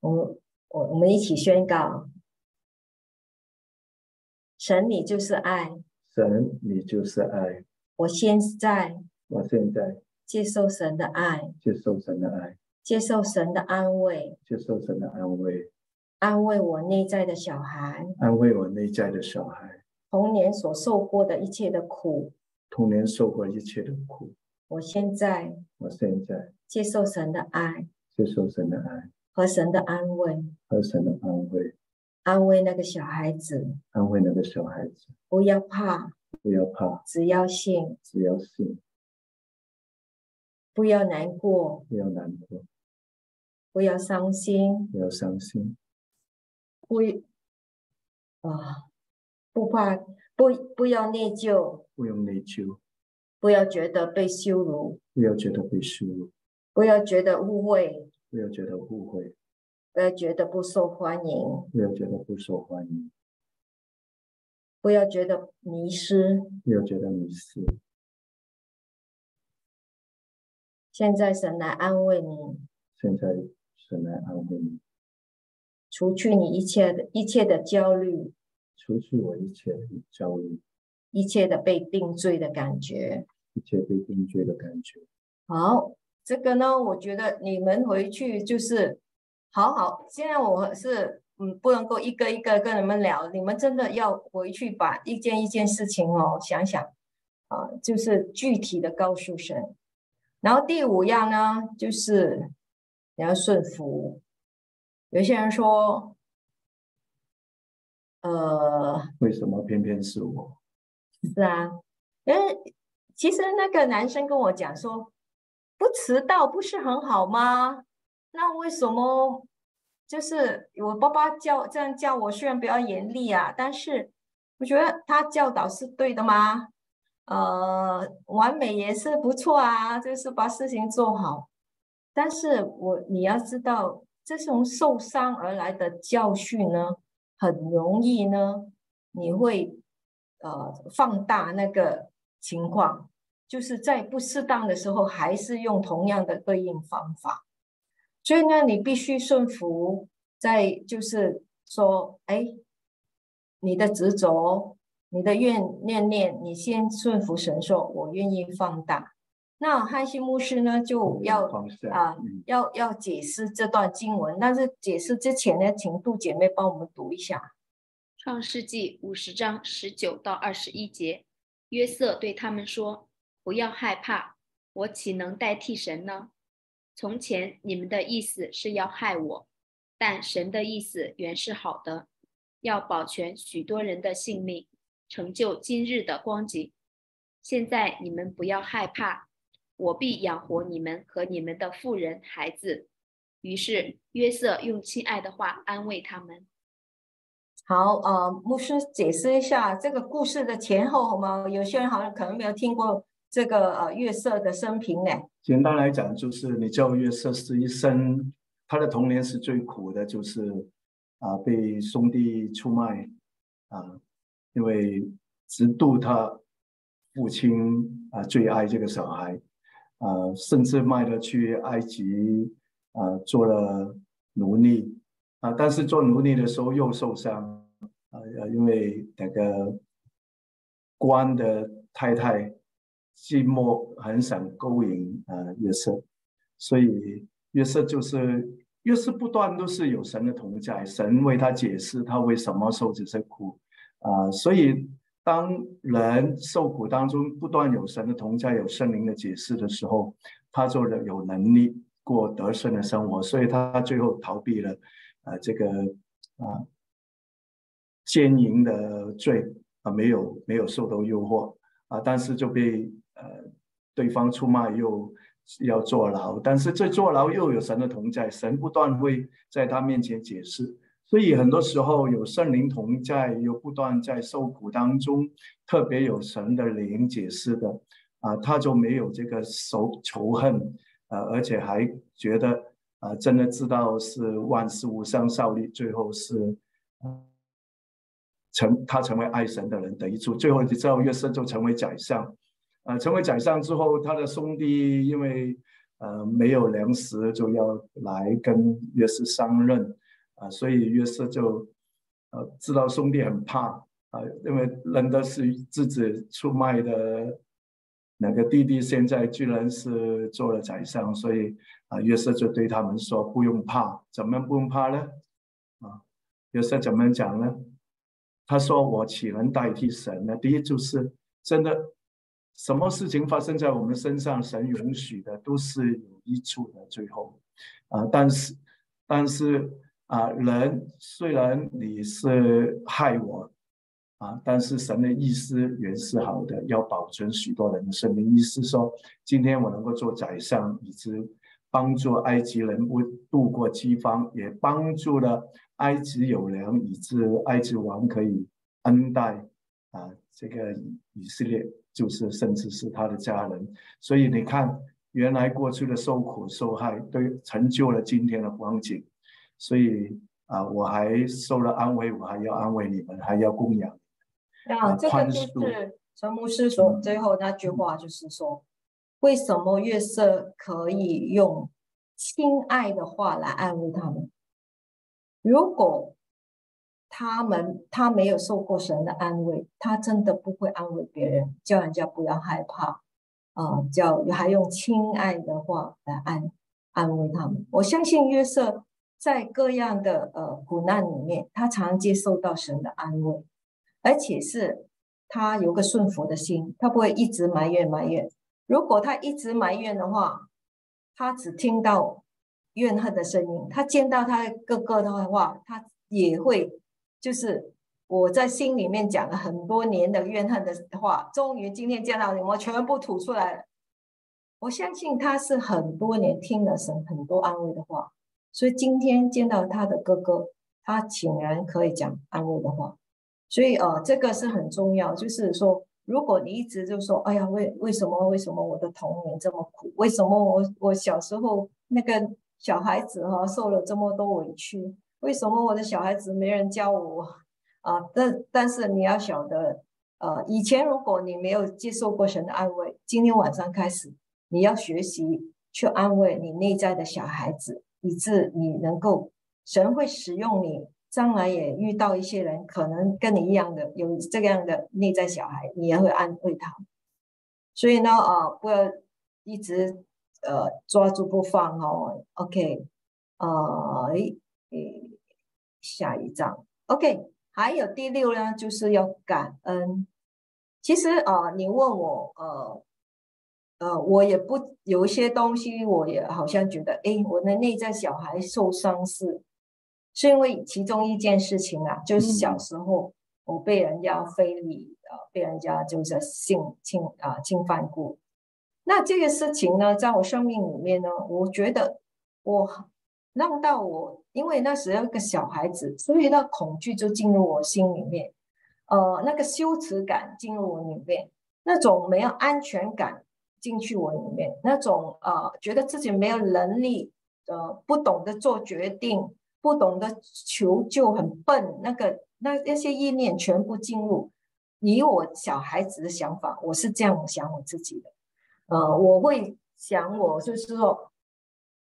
我们我我们一起宣告：神，你就是爱，神，你就是爱。我现在我现在接受神的爱，接受神的爱，接受神的安慰，接受神的安慰，安慰我内在的小孩，安慰我内在的小孩，童年所受过的一切的苦。童年受过一切的苦。我现在我现在接受神的爱接受神的爱。和神的安慰，和神的安慰，安慰那个小孩子，安慰那个小孩子，不要怕，不要怕，只要信，只要信，不要难过，不要难过，不要伤心，不要伤心，不啊，不怕，不不要内疚，不用内疚，不要觉得被羞辱，不要觉得被羞辱，不要觉得误会，不要觉得误会，不要觉得不受欢迎，不要觉得不受欢迎，不要觉得迷失。不要觉得迷失。现在神来安慰你，现在神来安慰你，除去你一切的一切的焦虑，除去我一切的焦虑，一切的被定罪的感觉。一切被定罪的感觉。好，这个呢，我觉得你们回去就是好好。现在我是嗯，不能够一个一个跟你们聊，你们真的要回去把一件一件事情哦想想啊，就是具体的告诉神。然后第五样呢，就是你要顺服。有些人说，呃，为什么偏偏是我？是啊，因为其实那个男生跟我讲说，不迟到不是很好吗？那为什么就是我爸爸教这样教我，虽然比较严厉啊，但是我觉得他教导是对的吗？呃，完美也是不错啊，就是把事情做好。但是我你要知道，这种受伤而来的教训呢，很容易呢，你会呃放大那个情况，就是在不适当的时候，还是用同样的对应方法。所以呢，你必须顺服，在就是说，哎，你的执着。你的愿念念，你先顺服神说，我愿意放大，那汉西牧师呢就要啊嗯要要解释这段经文，但是解释之前呢，请杜姐妹帮我们读一下。创世纪五十章十九到二十一节，约瑟对他们说：“不要害怕，我岂能代替神呢？从前你们的意思是要害我，但神的意思原是好的，要保全许多人的性命，成就今日的光景。现在你们不要害怕，我必养活你们和你们的妇人孩子。”于是约瑟用亲爱的话安慰他们。好，呃，牧师解释一下这个故事的前后好吗？有些人好像可能没有听过这个呃月色的生平呢。简单来讲，就是你叫约瑟是一生，他的童年是最苦的，就是啊被兄弟出卖啊，因为直度他父亲啊最爱这个小孩啊，甚至卖了去埃及啊做了奴隶啊，但是做奴隶的时候又受伤啊，因为那个官的太太。寂寞很想勾引呃约瑟，所以约瑟就是约瑟不断都是有神的同在，神为他解释他为什么受这些苦啊、所以当人受苦当中不断有神的同在，有圣灵的解释的时候，他就有能力过得胜的生活，所以他最后逃避了啊、这个啊奸淫的罪啊，没有没有受到诱惑啊，但是就被呃，对方出卖又要坐牢，但是这坐牢又有神的同在，神不断会在他面前解释，所以很多时候有圣灵同在，又不断在受苦当中，特别有神的灵解释的啊，他就没有这个仇仇恨，呃，而且还觉得啊，真的知道是万事无相效力，最后是。成他成为爱神的人的一处，最后你知道约瑟就成为宰相，啊，成为宰相之后，他的兄弟因为呃没有粮食，就要来跟约瑟相认，啊，所以约瑟就呃知道兄弟很怕啊，因为认的是自己出卖的那个弟弟，现在居然是做了宰相，所以啊，约瑟就对他们说不用怕，怎么不用怕呢？啊，约瑟怎么讲呢？他说：“我岂能代替神呢？第一就是真的，什么事情发生在我们身上，神允许的都是有益处的。最后，啊，但是，但是啊，人虽然你是害我，啊，但是神的意思原是好的，要保存许多人的生命。意思说，今天我能够做宰相，以致帮助埃及人不度过饥荒，也帮助了。”埃及有粮，以致埃及王可以恩待啊，这个以色列，就是甚至是他的家人。所以你看，原来过去的受苦受害，都成就了今天的光景。所以啊，我还受了安慰，我还要安慰你们，还要供养。那这个就是陈牧师说最后那句话，就是说，为什么月色可以用亲爱的话来安慰他们？如果他们他没有受过神的安慰，他真的不会安慰别人，叫人家不要害怕，啊、叫还用亲爱的话来安安慰他们。我相信约瑟在各样的呃苦难里面，他常接受到神的安慰，而且是他有个顺服的心，他不会一直埋怨埋怨。如果他一直埋怨的话，他只听到怨恨的声音，他见到他哥哥的话，他也会就是我在心里面讲了很多年的怨恨的话，终于今天见到你，我全部吐出来了。我相信他是很多年听了神很多安慰的话，所以今天见到他的哥哥，他竟然可以讲安慰的话，所以呃，这个是很重要，就是说。如果你一直就说，哎呀，为为什么为什么我的童年这么苦？为什么我我小时候那个小孩子哈、受了这么多委屈？为什么我的小孩子没人教我啊？但但是你要晓得，呃，以前如果你没有接受过神的安慰，今天晚上开始，你要学习去安慰你内在的小孩子，以致你能够神会使用你。将来也遇到一些人，可能跟你一样的有这样的内在小孩，你也会安慰他。所以呢，啊，不要一直呃抓住不放哦。OK，呃，诶，下一张。OK，还有第六呢，就是要感恩。其实啊，你问我，呃，呃，我也不有一些东西，我也好像觉得，哎，我的内在小孩受伤是，是因为其中一件事情啊，就是小时候我被人家非礼，呃，被人家就是性侵啊侵犯过。那这个事情呢，在我生命里面呢，我觉得我让到我，因为那时候一个小孩子，所以那恐惧就进入我心里面。呃，那个羞耻感进入我里面，那种没有安全感进去我里面，那种呃，觉得自己没有能力，呃，不懂得做决定，不懂得求救，很笨，那个那那些意念全部进入。以我小孩子的想法，我是这样想我自己的，呃，我会想我就是说，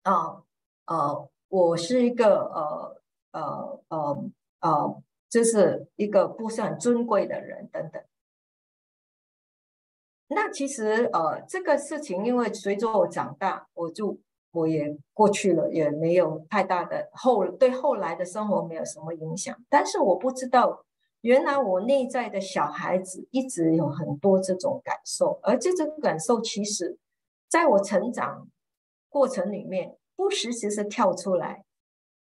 啊呃，我是一个呃呃呃呃。就是一个不是很尊贵的人，等等。那其实呃，这个事情，因为随着我长大，我就我也过去了，也没有太大的后对后来的生活没有什么影响。但是我不知道，原来我内在的小孩子一直有很多这种感受，而这种感受其实在我成长过程里面不时时是跳出来。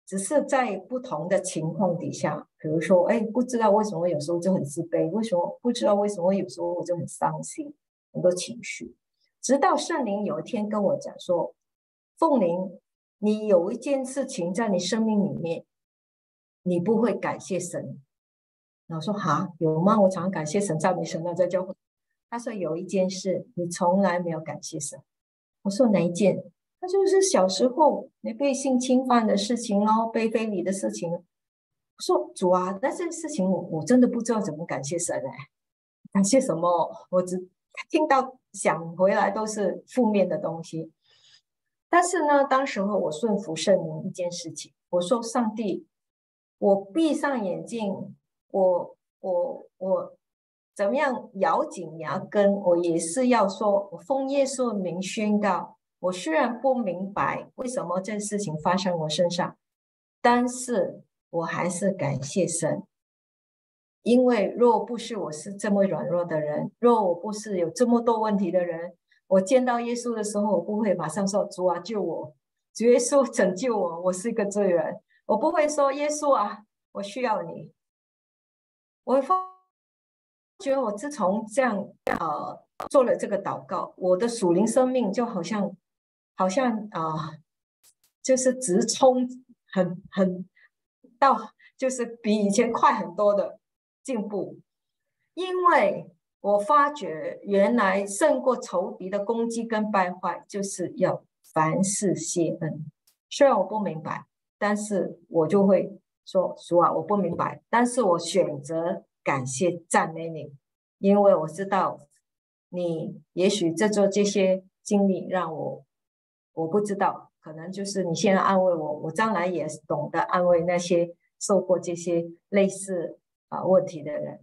只是在不同的情况底下，比如说，哎，不知道为什么有时候就很自卑，为什么不知道为什么有时候我就很伤心，很多情绪。直到圣灵有一天跟我讲说：“凤玲，你有一件事情在你生命里面，你不会感谢神。”然后说：“哈，有吗？我常感谢神，赞美神啊，在教会。”他说：“有一件事你从来没有感谢神。”我说：“哪一件？”那就是小时候你被性侵犯的事情哦，被非礼的事情。我说主啊，那这事情我我真的不知道怎么感谢神哎，感谢什么？我只听到想回来都是负面的东西。但是呢，当时候我顺服圣灵一件事情，我说上帝，我闭上眼睛，我我我怎么样咬紧牙根，我也是要说，我奉耶稣名宣告。我虽然不明白为什么这事情发生我身上，但是我还是感谢神，因为若不是我是这么软弱的人，若我不是有这么多问题的人，我见到耶稣的时候，我不会马上说主啊救我，主耶稣拯救我，我是一个罪人，我不会说耶稣啊，我需要你。我发觉我自从这样呃做了这个祷告，我的属灵生命就好像。好像啊，就是直冲，很很到，就是比以前快很多的进步。因为我发觉，原来胜过仇敌的攻击跟败坏，就是要凡事谢恩。虽然我不明白，但是我就会说：“主啊，我不明白，但是我选择感谢赞美你，因为我知道你也许在做这些经历让我。”我不知道，可能就是你现在安慰我，我将来也懂得安慰那些受过这些类似啊问题的人。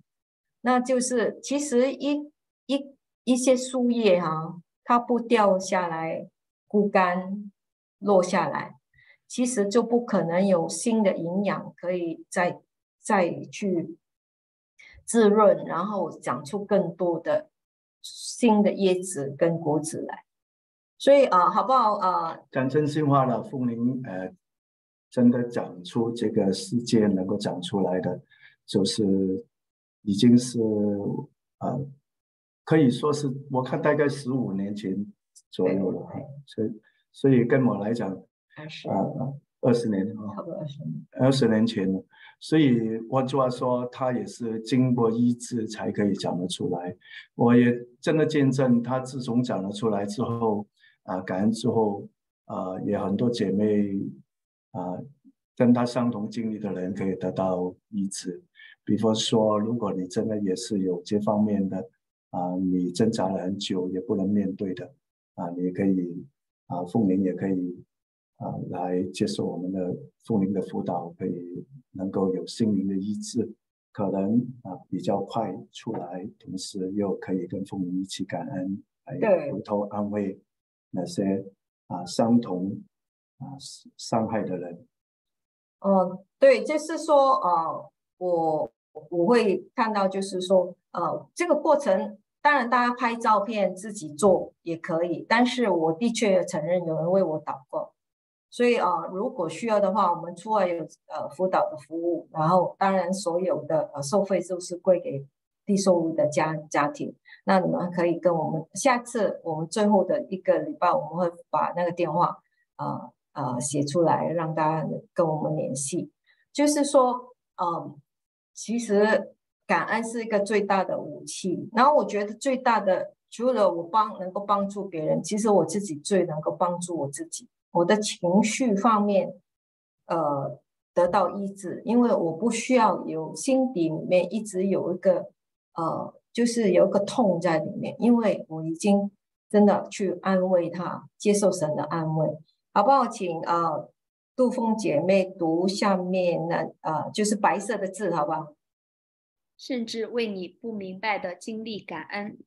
那就是其实一一一些树叶哈，它不掉下来枯干落下来，其实就不可能有新的营养可以再再去滋润，然后长出更多的新的叶子跟果子来。所以啊，好不好啊？讲真心话了，凤林呃，真的讲出这个世界能够讲出来的，就是已经是呃，可以说是我看大概十五年前左右了，所以所以跟我来讲，啊，二十年啊，差不多二十年，二十年前了。所以我主要说，他也是经过医治才可以讲得出来。我也真的见证，他自从讲了出来之后。啊，感恩之后，啊，也很多姐妹啊，跟他相同经历的人可以得到医治。比方说，如果你真的也是有这方面的啊，你挣扎了很久也不能面对的啊，你可以啊，凤玲也可以啊，来接受我们的凤玲的辅导，可以能够有心灵的医治，可能啊比较快出来，同时又可以跟凤玲一起感恩，来回头安慰。那些啊伤同啊伤害的人。嗯，对，就是说，呃，我我会看到，就是说，呃，这个过程，当然大家拍照片自己做也可以，但是我的确承认有人为我祷告，所以啊，如果需要的话，我们除了有呃辅导的服务，然后当然所有的呃收费都是归给低收入的家家庭，那你们可以跟我们下次我们最后的一个礼拜，我们会把那个电话啊。呃，写出来让大家跟我们联系，就是说，嗯，其实感恩是一个最大的武器。然后我觉得最大的，除了我帮能够帮助别人，其实我自己最能够帮助我自己，我的情绪方面，呃，得到医治，因为我不需要有心底里面一直有一个，呃，就是有一个痛在里面，因为我已经真的去安慰他，接受神的安慰。好不好？请呃，杜凤姐妹读下面那啊，就是白色的字，好不好？甚至为你不明白的经历感恩，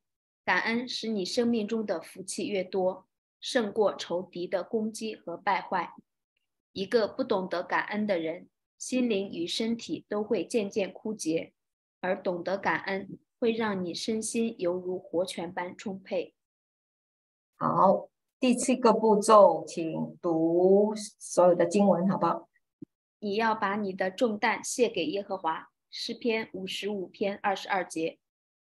感恩使你生命中的福气越多，胜过仇敌的攻击和败坏。一个不懂得感恩的人，心灵与身体都会渐渐枯竭；而懂得感恩，会让你身心犹如活泉般充沛。好。第七个步骤，请读所有的经文，好不好？你要把你的重担卸给耶和华，诗篇五十五篇二十二节，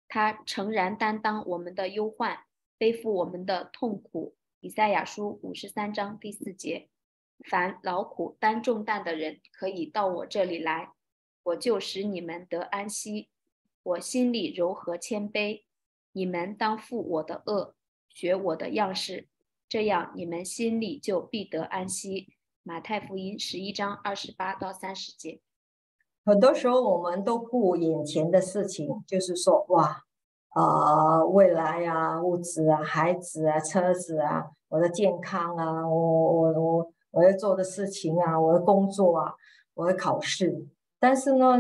他诚然担当我们的忧患，背负我们的痛苦。以赛亚书五十三章第四节，凡劳苦担重担的人，可以到我这里来，我就使你们得安息。我心里柔和谦卑，你们当负我的恶，学我的样式。这样，你们心里就必得安息。马太福音十一章二十八到三十节。很多时候，我们都顾眼前的事情，就是说，哇，呃，未来啊，物质啊，孩子啊，车子啊，我的健康啊，我我我我要做的事情啊，我的工作啊，我的考试。但是呢，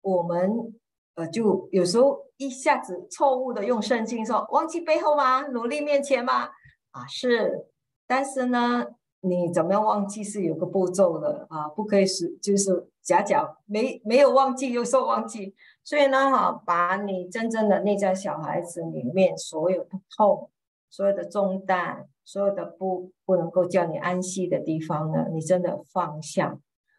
我们呃，就有时候一下子错误的用圣经说，忘记背后吗？努力面前吗？啊是，但是呢，你怎么样忘记是有个步骤的啊？不可以是就是假假没没有忘记又说忘记，所以呢哈，把你真正的内在小孩子里面所有的痛、所有的重担、所有的不不能够叫你安息的地方呢，你真的放下。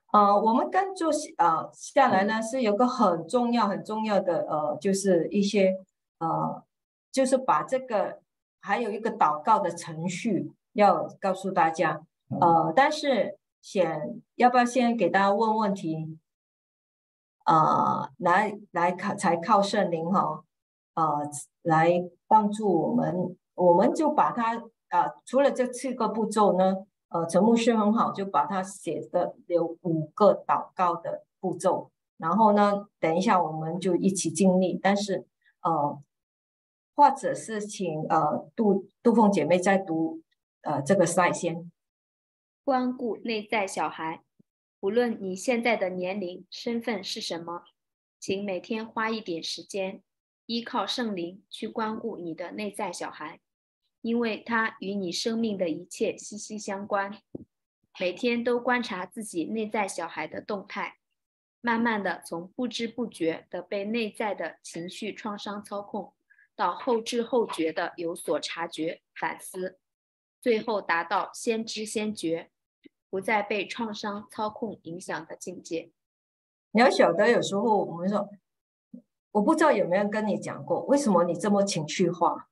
啊，我们跟住啊下来呢是有个很重要很重要的呃，就是一些呃，就是把这个。还有一个祷告的程序要告诉大家，呃，但是先要不要先给大家问问题？呃，来来靠才靠圣灵哈，呃，来帮助我们，我们就把它啊，除了这四个步骤呢，呃，陈牧师很好，就把它写的有五个祷告的步骤，然后呢，等一下我们就一起经历，但是呃。或者是请呃杜杜凤姐妹再读呃这个赛先，关顾内在小孩，无论你现在的年龄、身份是什么，请每天花一点时间，依靠圣灵去关顾你的内在小孩，因为他与你生命的一切息息相关。每天都观察自己内在小孩的动态，慢慢的从不知不觉的被内在的情绪创伤操控。到后知后觉的有所察觉、反思，最后达到先知先觉，不再被创伤操控影响的境界。你要晓得，有时候我们说，我不知道有没有人跟你讲过，为什么你这么情绪化？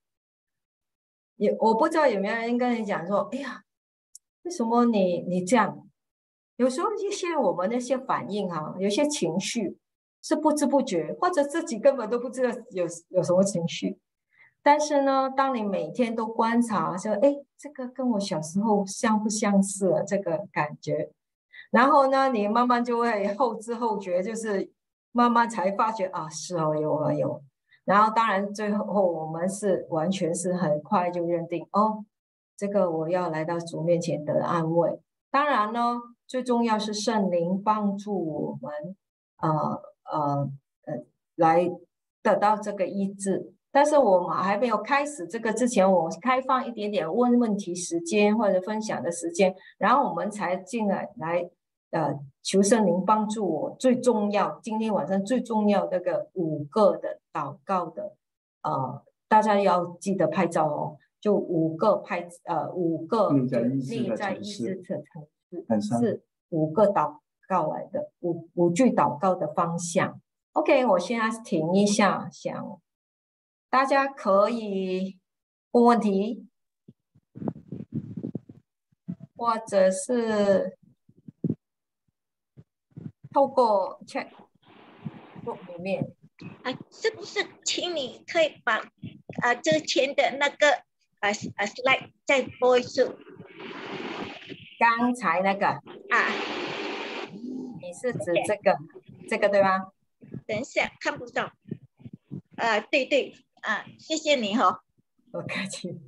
也我不知道有没有人跟你讲说，哎呀，为什么你你这样？有时候一些我们那些反应啊，有些情绪。是不知不觉，或者自己根本都不知道有有什么情绪。但是呢，当你每天都观察，说，哎，这个跟我小时候相不相似啊？这个感觉，然后呢，你慢慢就会后知后觉，就是慢慢才发觉啊，是哦，有啊有。然后当然最后我们是完全是很快就认定，哦，这个我要来到主面前得安慰。当然呢，最重要是圣灵帮助我们，呃。呃呃，来得到这个医治，但是我们还没有开始这个之前，我开放一点点问问题时间或者分享的时间，然后我们才进来来呃求圣灵帮助我。最重要，今天晚上最重要那个五个的祷告的，呃，大家要记得拍照哦，就五个拍呃五个内在意识内的在意识城市的很深城市是五个祷告来的五五句祷告的方向。OK，我现在停一下，想大家可以问问题，或者是透过 chat group 里面，啊，是不是请你可以把啊之前的那个啊啊 slide 再播一次刚才那个啊？你是指这个这个对吗？等一下看不到。啊，对对啊，谢谢你哈、不客气。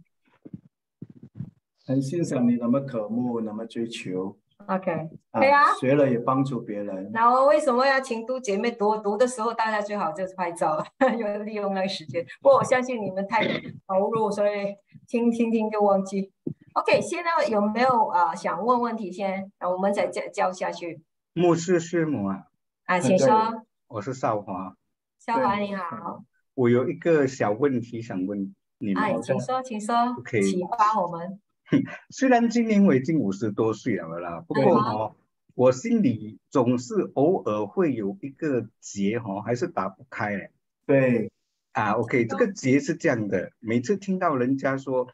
很欣赏你那么渴慕，那么追求 OK，啊对啊，学了也帮助别人。然后为什么要请读姐妹读？读的时候大家最好就是拍照，有利用那个时间。不过我相信你们太投入，所以听听听就忘记。OK，现在有没有啊、呃想问问题先？啊我们再教教下去牧师师母啊，啊，请说。我是少华，少华你好，我有一个小问题想问你们。哎，请说，请说，OK 启发我们。虽然今年我已经五十多岁了啦，不过哈哦，我心里总是偶尔会有一个结哈、哦，还是打不开嘞。对，啊，OK，这个结是这样的，每次听到人家说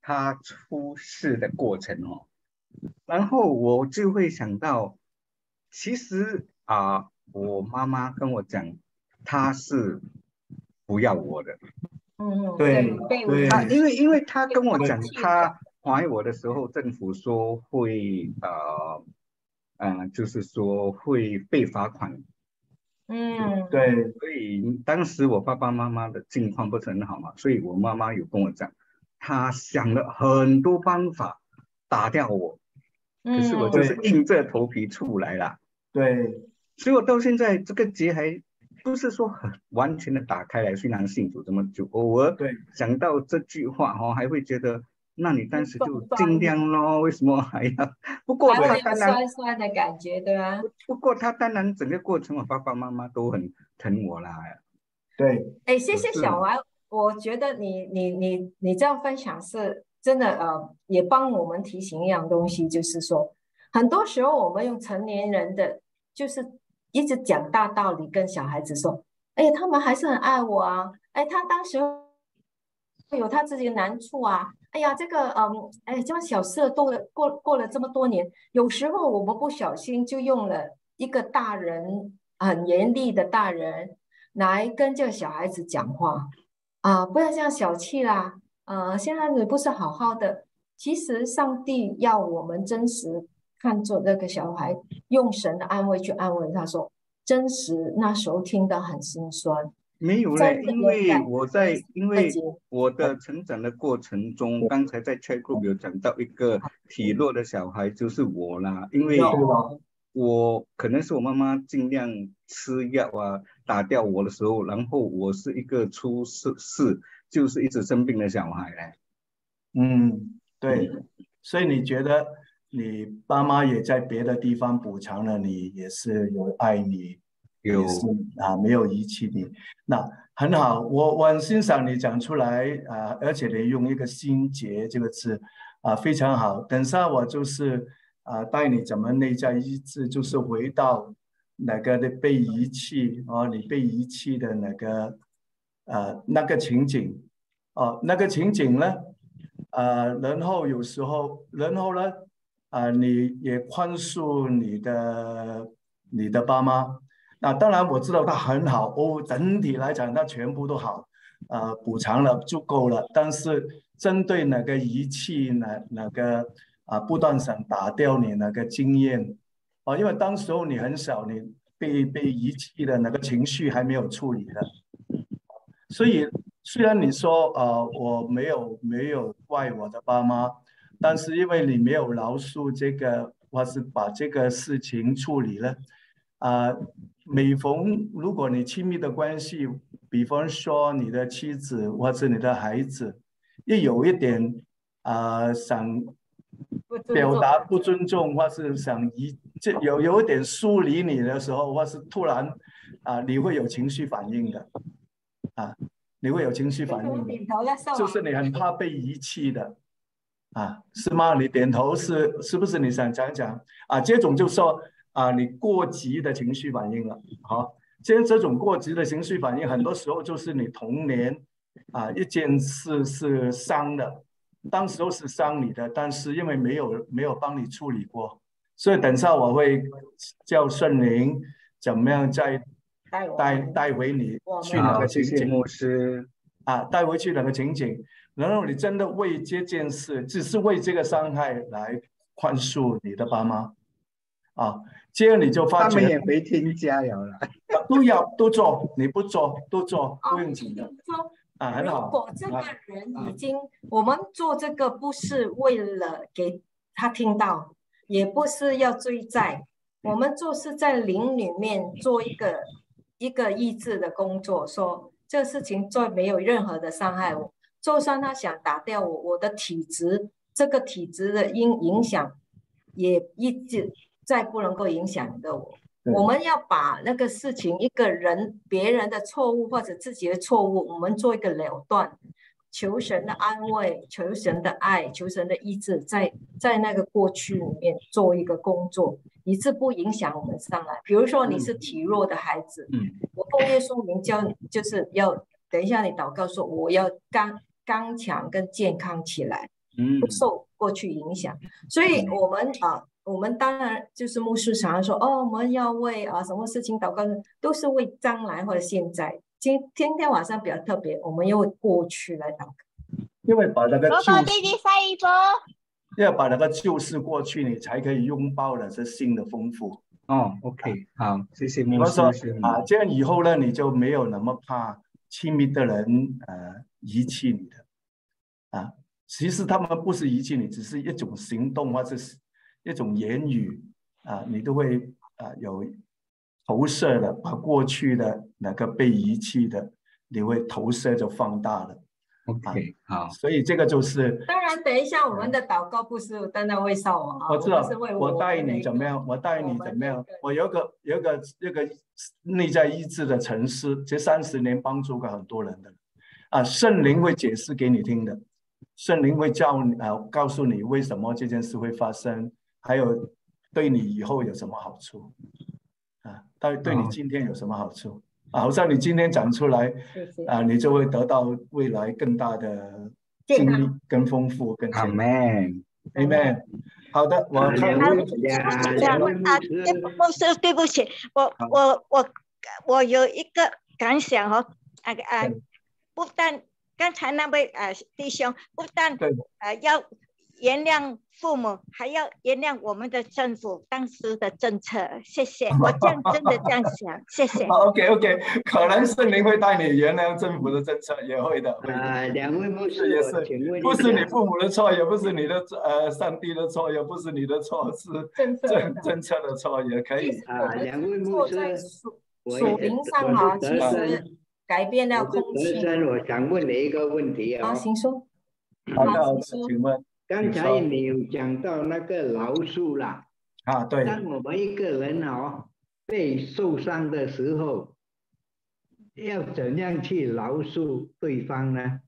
他出事的过程哦，然后我就会想到，其实啊，我妈妈跟我讲，她是不要我的。嗯嗯，对因为因为她跟我讲对，她怀我的时候，政府说会呃呃，就是说会被罚款，嗯，对，所以当时我爸爸妈妈的境况不是很好嘛，所以我妈妈有跟我讲，她想了很多办法打掉我，可是我嗯。就是硬着头皮出来了，对，所以我到现在这个结还不是说很完全的打开来，虽然信主这么久，偶尔对想到这句话哦，还会觉得，那你当时就尽量咯，为什么还要？不过他当然酸酸的感觉，对吧？不过他当然整个过程，我爸爸妈妈都很疼我啦。对，哎，谢谢小王，我觉得你你你你这样分享是真的，呃，也帮我们提醒一样东西，就是说，很多时候我们用成年人的，就是一直讲大道理，跟小孩子说，哎呀，他们还是很爱我啊，哎，他当时有他自己的难处啊，哎呀，这个，嗯，哎，这样小事都过过了这么多年，有时候我们不小心就用了一个大人很严厉的大人。来跟这个小孩子讲话啊，不要这样小气啦。呃，现在你不是好好的，其实上帝要我们真实看作那个小孩，用神的安慰去安慰他说，真实那时候听得很心酸。没有嘞，因为我在因为我的成长的过程中，刚才在 chat group 有讲到一个体弱的小孩就是我啦，因为我可能是我妈妈尽量吃药啊，打掉我的时候，然后我是一个出事事就是一直生病的小孩嘞。嗯，对，所以你觉得你爸妈也在别的地方补偿了你，也是有爱你，有。也是啊，没有遗弃你，那很好，我我很欣赏你讲出来啊，而且你用一个心结这个字啊，非常好。等下我就是啊，带你怎么内在医治，就是回到那个的被遗弃啊，你被遗弃的那个呃那个情景。哦、那个情景呢，呃，然后有时候，然后呢，啊、你也宽恕你的你的爸妈。那当然我知道他很好哦，整体来讲他全部都好，呃，补偿了就够了。但是针对那个遗弃那那个啊、不断想打掉你那个经验啊、因为当时候你很小，你被被遗弃的那个情绪还没有处理的，所以虽然你说呃我没有没有怪我的爸妈，但是因为你没有饶恕这个，或是把这个事情处理了。啊，每逢如果你亲密的关系，比方说你的妻子或者你的孩子，一有一点啊想表达不尊重，或是想移这有有一点疏离你的时候，或是突然啊你会有情绪反应的，啊你会有情绪反应就是你很怕被遗弃的。啊，是吗？你点头是是不是？你想讲讲啊？这种就说啊，你过激的情绪反应了。好，其实这种过激的情绪反应，很多时候就是你童年啊一件事是伤的，当时候是伤你的，但是因为没有没有帮你处理过，所以等下我会叫圣灵怎么样再带带回你去那个情景，牧师啊，带回去那个情景。然后你真的为这件事，只是为这个伤害来宽恕你的爸妈，啊，这样你就发觉他们也没添加了了，都要都做，你不做都做，不用紧的啊，很好。如果这个人已经，我们做这个不是为了给他听到，也不是要追债，我们做是在灵里面做一个一个意志的工作，说这事情做没有任何的伤害我。就算他想打掉我，我的体质，这个体质的影影响，也一直再不能够影响的我。我们要把那个事情，一个人别人的错误或者自己的错误，我们做一个了断，求神的安慰，求神的爱，求神的医治，在在那个过去里面做一个工作，以致不影响我们上来。比如说你是体弱的孩子，嗯，我奉耶稣名教，就是要等一下你祷告说我要刚。刚强跟健康起来，嗯，不受过去影响，所以我们啊，我们当然就是牧师常说，哦，我们要为啊什么事情祷告，都是为将来或者现在。今今天晚上比较特别，我们要为过去来祷告，因为把那个旧，弟弟下一波，要把那个旧事过去，你才可以拥抱的是新的丰富。哦，OK，好，谢谢牧师啊，这样以后呢，你就没有那么怕亲密的人呃。遗弃你的啊，其实他们不是遗弃你，只是一种行动或者是一种言语啊，你都会啊有投射的，把过去的那个被遗弃的，你会投射就放大了。OK，好，所以这个就是当然，等一下我们的祷告不是单单为少王啊，我知道，我我带你怎么样？我带你怎么样？我有个有个有个内在意志的沉思，这三十年帮助过很多人的。啊，圣灵会解释给你听的，圣灵会教你啊，告诉你为什么这件事会发生，还有对你以后有什么好处啊？对，对你今天有什么好处啊？好像你今天讲出来啊，你就会得到未来更大的经历、更丰富、更健康。Amen，Amen。好的，我看啊，牧师，对不起，我我我我有一个感想哦，啊啊。不但刚才那位呃弟兄，不但呃要原谅父母，还要原谅我们的政府当时的政策。谢谢，我这样真的这样想。谢谢。OK OK，可能圣灵会带你原谅政府的政策，也会的。啊，两位牧师也是，不是你父母的错，也不是你的呃上帝的错，也不是你的错，是政政策的错，也可以。啊，两位牧师，属灵上啊，其实。改变了空气。我想问你一个问题啊。啊，请说。好的，请问。刚才你有讲到那个饶恕啦。啊，对。当我们一个人哦被受伤的时候，要怎样去饶恕对方呢？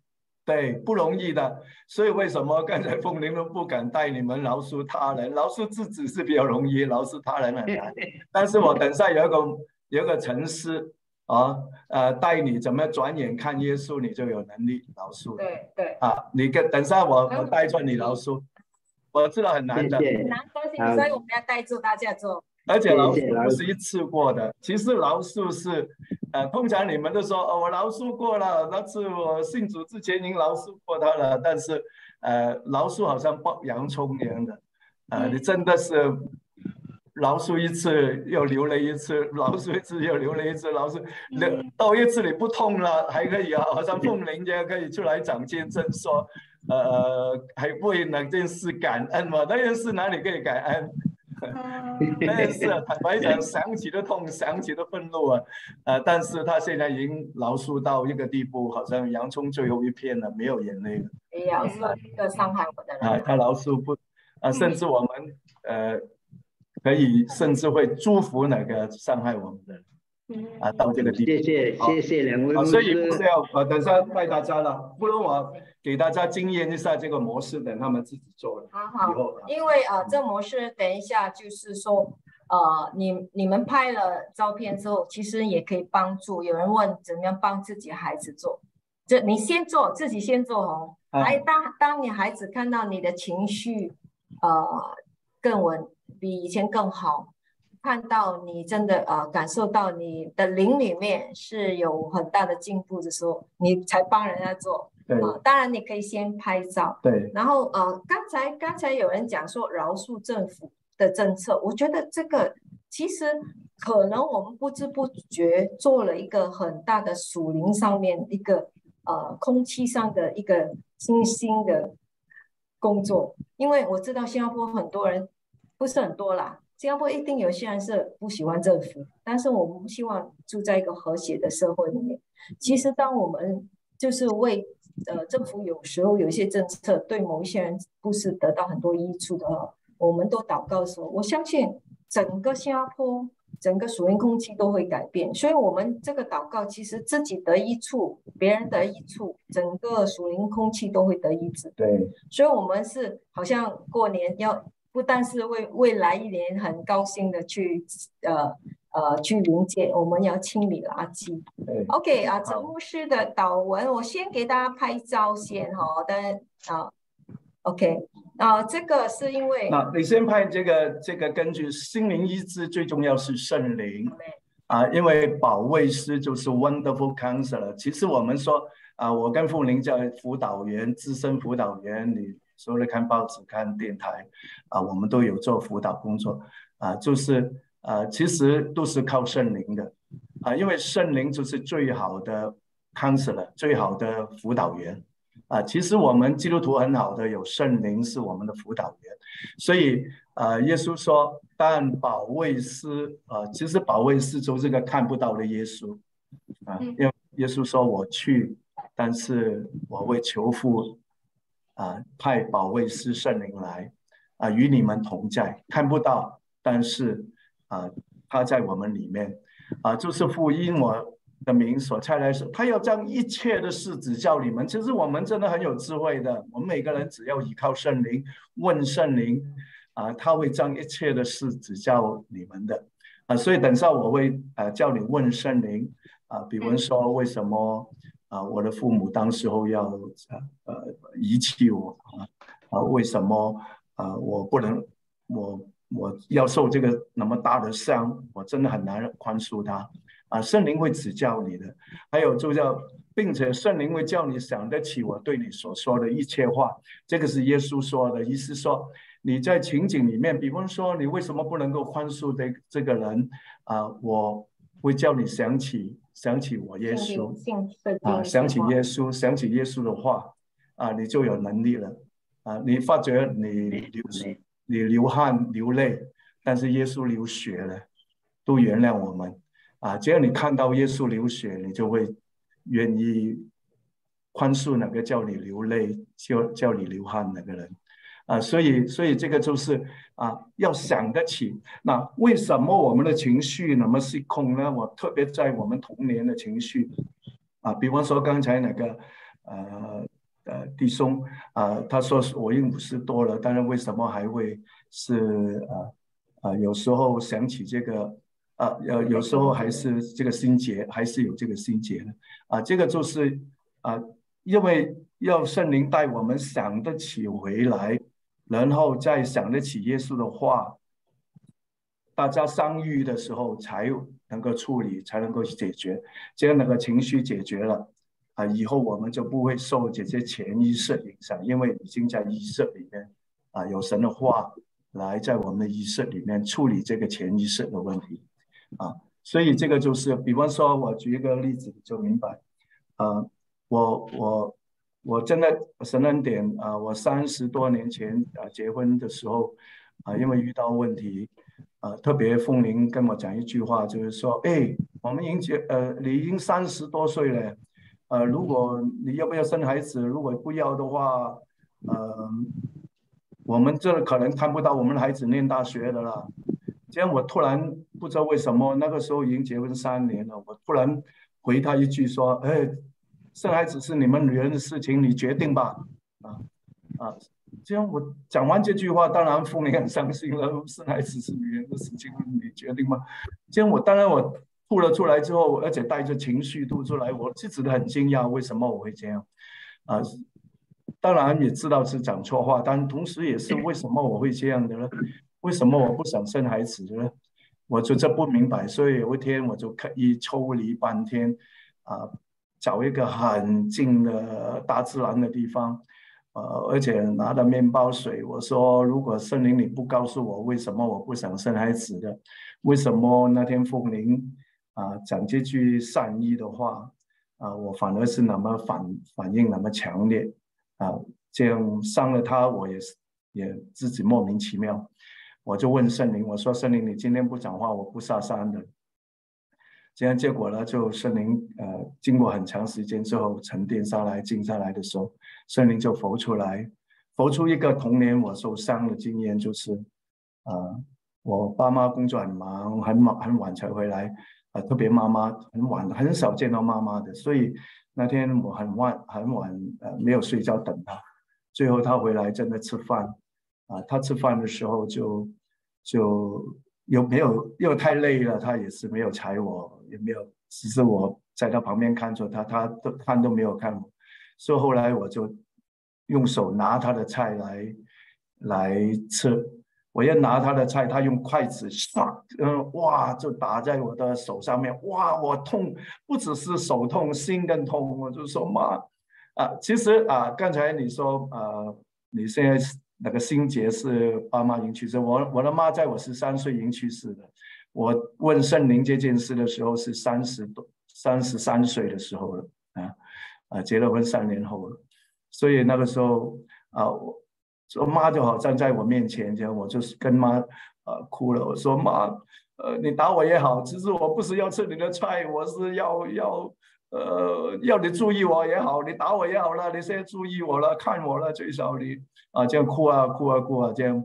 对，不容易的。所以为什么刚才凤玲都不敢带你们饶恕他人？饶恕自己是比较容易，饶恕他人很难。但是我等下有一个有一个沉思。啊，呃，带你怎么转眼看耶稣，你就有能力饶恕。对对。啊，你跟等下我我带着你饶恕，我知道很难的。很难，所以我们要带住大家做。而且饶恕不是一次过的，其实饶恕是，呃，通常你们都说哦，我饶恕过了，那次我信主之前已经饶恕过他了，但是，呃，饶恕好像剥洋葱一样的，呃，你真的是。饶恕一次又流了一次，饶恕一次又流了一次，饶恕流到一次你不痛了还可以啊，好像凤玲也可以出来讲见证说，呃，还为那件事感恩嘛？那件事哪里可以感恩 那是坦白讲，想起的痛，想起的愤怒啊，呃，但是他现在已经饶恕到一个地步，好像洋葱最后一片了，没有眼泪了。没有，是一个伤害我的人。啊，他饶恕不，啊，甚至我们呃，可以甚至会祝福那个伤害我们的人。啊，到这个地步。谢谢谢谢两位所以不是要呃，等下带大家了，不如我给大家经验一下这个模式，等他们自己做了。好好，因为啊，这模式等一下就是说，呃，你你们拍了照片之后，其实也可以帮助有人问怎么样帮自己孩子做，这你先做，自己先做哦。来，当当你孩子看到你的情绪，呃，更稳，比以前更好。看到你真的呃感受到你的灵里面是有很大的进步的时候，你才帮人家做。对，当然你可以先拍照。对。然后呃，刚才刚才有人讲说饶恕政府的政策，我觉得这个其实可能我们不知不觉做了一个很大的属灵上面一个呃空气上的一个新兴的工作，因为我知道新加坡很多人不是很多啦。新加坡一定有些人是不喜欢政府，但是我们不希望住在一个和谐的社会里面。其实，当我们就是为呃政府有时候有一些政策对某一些人不是得到很多益处的话，我们都祷告说，我相信整个新加坡整个属灵空气都会改变。所以，我们这个祷告其实自己得益处，别人得益处，整个属灵空气都会得益处。对，所以我们是好像过年要。不但是为未来一年很高兴的去呃呃去迎接，我们要清理垃圾。OK 啊，陈牧师的导文，我先给大家拍照先哈，但啊 OK 啊，这个是因为那你先拍这个这个，根据心灵医治最重要是圣灵啊，因为保卫师就是 Wonderful Counselor。其实我们说啊，我跟傅林叫辅导员，资深辅导员，你。除了看报纸、看电台，啊，我们都有做辅导工作，啊，就是啊，其实都是靠圣灵的，啊，因为圣灵就是最好的 counselor，最好的辅导员，啊，其实我们基督徒很好的有圣灵是我们的辅导员，所以啊，耶稣说，但保卫师啊，其实保卫师就是个看不到的耶稣，啊，因为耶稣说我去，但是我为求父。啊，派保卫师圣灵来，啊，与你们同在，看不到，但是啊，他在我们里面，啊，就是父因我的名所差来说，他要将一切的事指教你们。其实我们真的很有智慧的，我们每个人只要依靠圣灵，问圣灵，啊，他会将一切的事指教你们的，啊，所以等下我会啊叫你问圣灵，啊，比如说为什么。啊，我的父母当时候要呃遗弃我啊啊，为什么啊我不能我我要受这个那么大的伤，我真的很难宽恕他啊。圣灵会指教你的，还有就叫，并且圣灵会叫你想得起我对你所说的一切话。这个是耶稣说的，意思说你在情景里面，比方说你为什么不能够宽恕这这个人啊？我会叫你想起。想起我耶稣啊，想起耶稣，想起耶稣的话啊，你就有能力了啊！你发觉你流你流汗流泪，但是耶稣流血了，都原谅我们啊！只要你看到耶稣流血，你就会愿意宽恕那个叫你流泪、叫叫你流汗那个人。啊，所以，所以这个就是啊，要想得起。那为什么我们的情绪那么失控呢？我特别在我们童年的情绪啊，比方说刚才那个呃呃弟兄啊，他说我已经五十多了，但是为什么还会是啊啊？有时候想起这个啊，有有时候还是这个心结，还是有这个心结呢？啊，这个就是啊，因为要圣灵带我们想得起回来。然后再想得起耶稣的话，大家相遇的时候才能够处理，才能够去解决。这样那个情绪解决了啊，以后我们就不会受这些潜意识影响，因为已经在意识里面啊，有神的话来在我们的意识里面处理这个潜意识的问题啊。所以这个就是，比方说，我举一个例子就明白啊，我我。我真的神恩典啊！我三十多年前啊结婚的时候啊，因为遇到问题，啊，特别凤玲跟我讲一句话，就是说，哎，我们已经结，呃，你已经三十多岁了，呃，如果你要不要生孩子？如果不要的话，呃，我们这可能看不到我们的孩子念大学的了。这样我突然不知道为什么，那个时候已经结婚三年了，我突然回他一句说，哎，生孩子是你们女人的事情，你决定吧，啊啊。这样我讲完这句话，当然凤玲很伤心了。生孩子是女人的事情，你决定吗？这样我当然我吐了出来之后，而且带着情绪吐出来，我自己很惊讶，为什么我会这样？啊，当然也知道是讲错话，但同时也是为什么我会这样的呢？为什么我不想生孩子呢？我就这不明白，所以有一天我就刻意抽离半天，啊，找一个很近的大自然的地方。呃，而且拿着面包水，我说：如果圣灵你不告诉我为什么我不想生孩子的，为什么那天凤玲啊讲这句善意的话啊，我反而是那么反反应那么强烈啊，这样伤了他，我也是也自己莫名其妙。我就问圣灵，我说：圣灵，你今天不讲话，我不下山的。这样结果呢，就圣灵呃，经过很长时间之后沉淀下来、静下来的时候。圣灵就浮出来，浮出一个童年我受伤的经验，就是，呃，我爸妈工作很忙，很晚很晚才回来，呃，特别妈妈很晚很少见到妈妈的，所以那天我很晚很晚呃没有睡觉等她，最后她回来真的吃饭，啊，她吃饭的时候就就又没有又太累了，她也是没有睬我，也没有，只是我在他旁边看着他，他都看都没有看我。所以后来我就用手拿他的菜来来吃，我要拿他的菜，他用筷子唰，嗯，哇，就打在我的手上面，哇，我痛，不只是手痛，心更痛。我就说妈，啊，其实啊，刚才你说啊，你现在那个心结是爸妈已经去世，我我的妈在我十三岁已经去世了。我问圣灵这件事的时候是三十多，三十三岁的时候了啊。啊，结了婚三年后了，所以那个时候啊，我我妈就好站在我面前，这样我就是跟妈啊哭了。我说妈，呃，你打我也好，其实我不是要吃你的菜，我是要要呃要你注意我也好，你打我也好了，你现在注意我了，看我了，最少你啊这样哭啊哭啊哭啊这样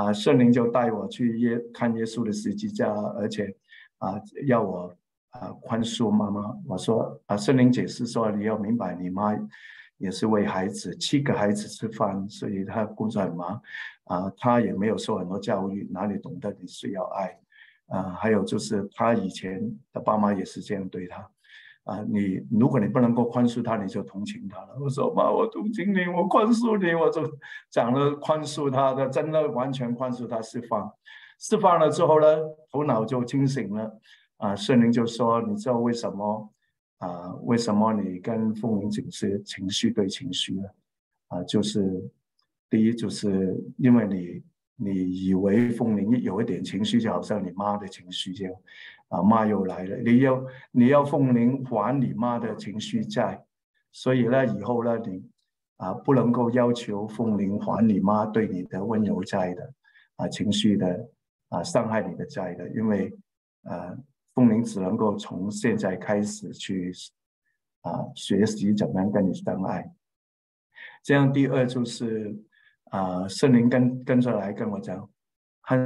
啊，圣灵就带我去耶看耶稣的十字架，而且啊要我。啊，宽恕妈妈。我说啊，圣灵解释说，你要明白，你妈也是为孩子七个孩子吃饭，所以她工作很忙。啊，她也没有受很多教育，哪里懂得你需要爱？啊，还有就是她以前的爸妈也是这样对她。啊，你如果你不能够宽恕他，你就同情他了。我说妈，我同情你，我宽恕你，我就讲了宽恕他的，真的完全宽恕他，释放，释放了之后呢，头脑就清醒了。啊，圣灵就说：“你知道为什么啊？为什么你跟凤鸣总是情绪对情绪呢？啊，就是第一，就是因为你你以为凤鸣有一点情绪，就好像你妈的情绪这样，啊，妈又来了，你要你要凤鸣还你妈的情绪债，所以呢，以后呢，你啊不能够要求凤鸣还你妈对你的温柔债的啊情绪的啊伤害你的债的，因为啊。”凤鸣只能够从现在开始去啊学习怎么样跟你相爱。这样第二就是啊圣灵跟跟着来跟我讲，很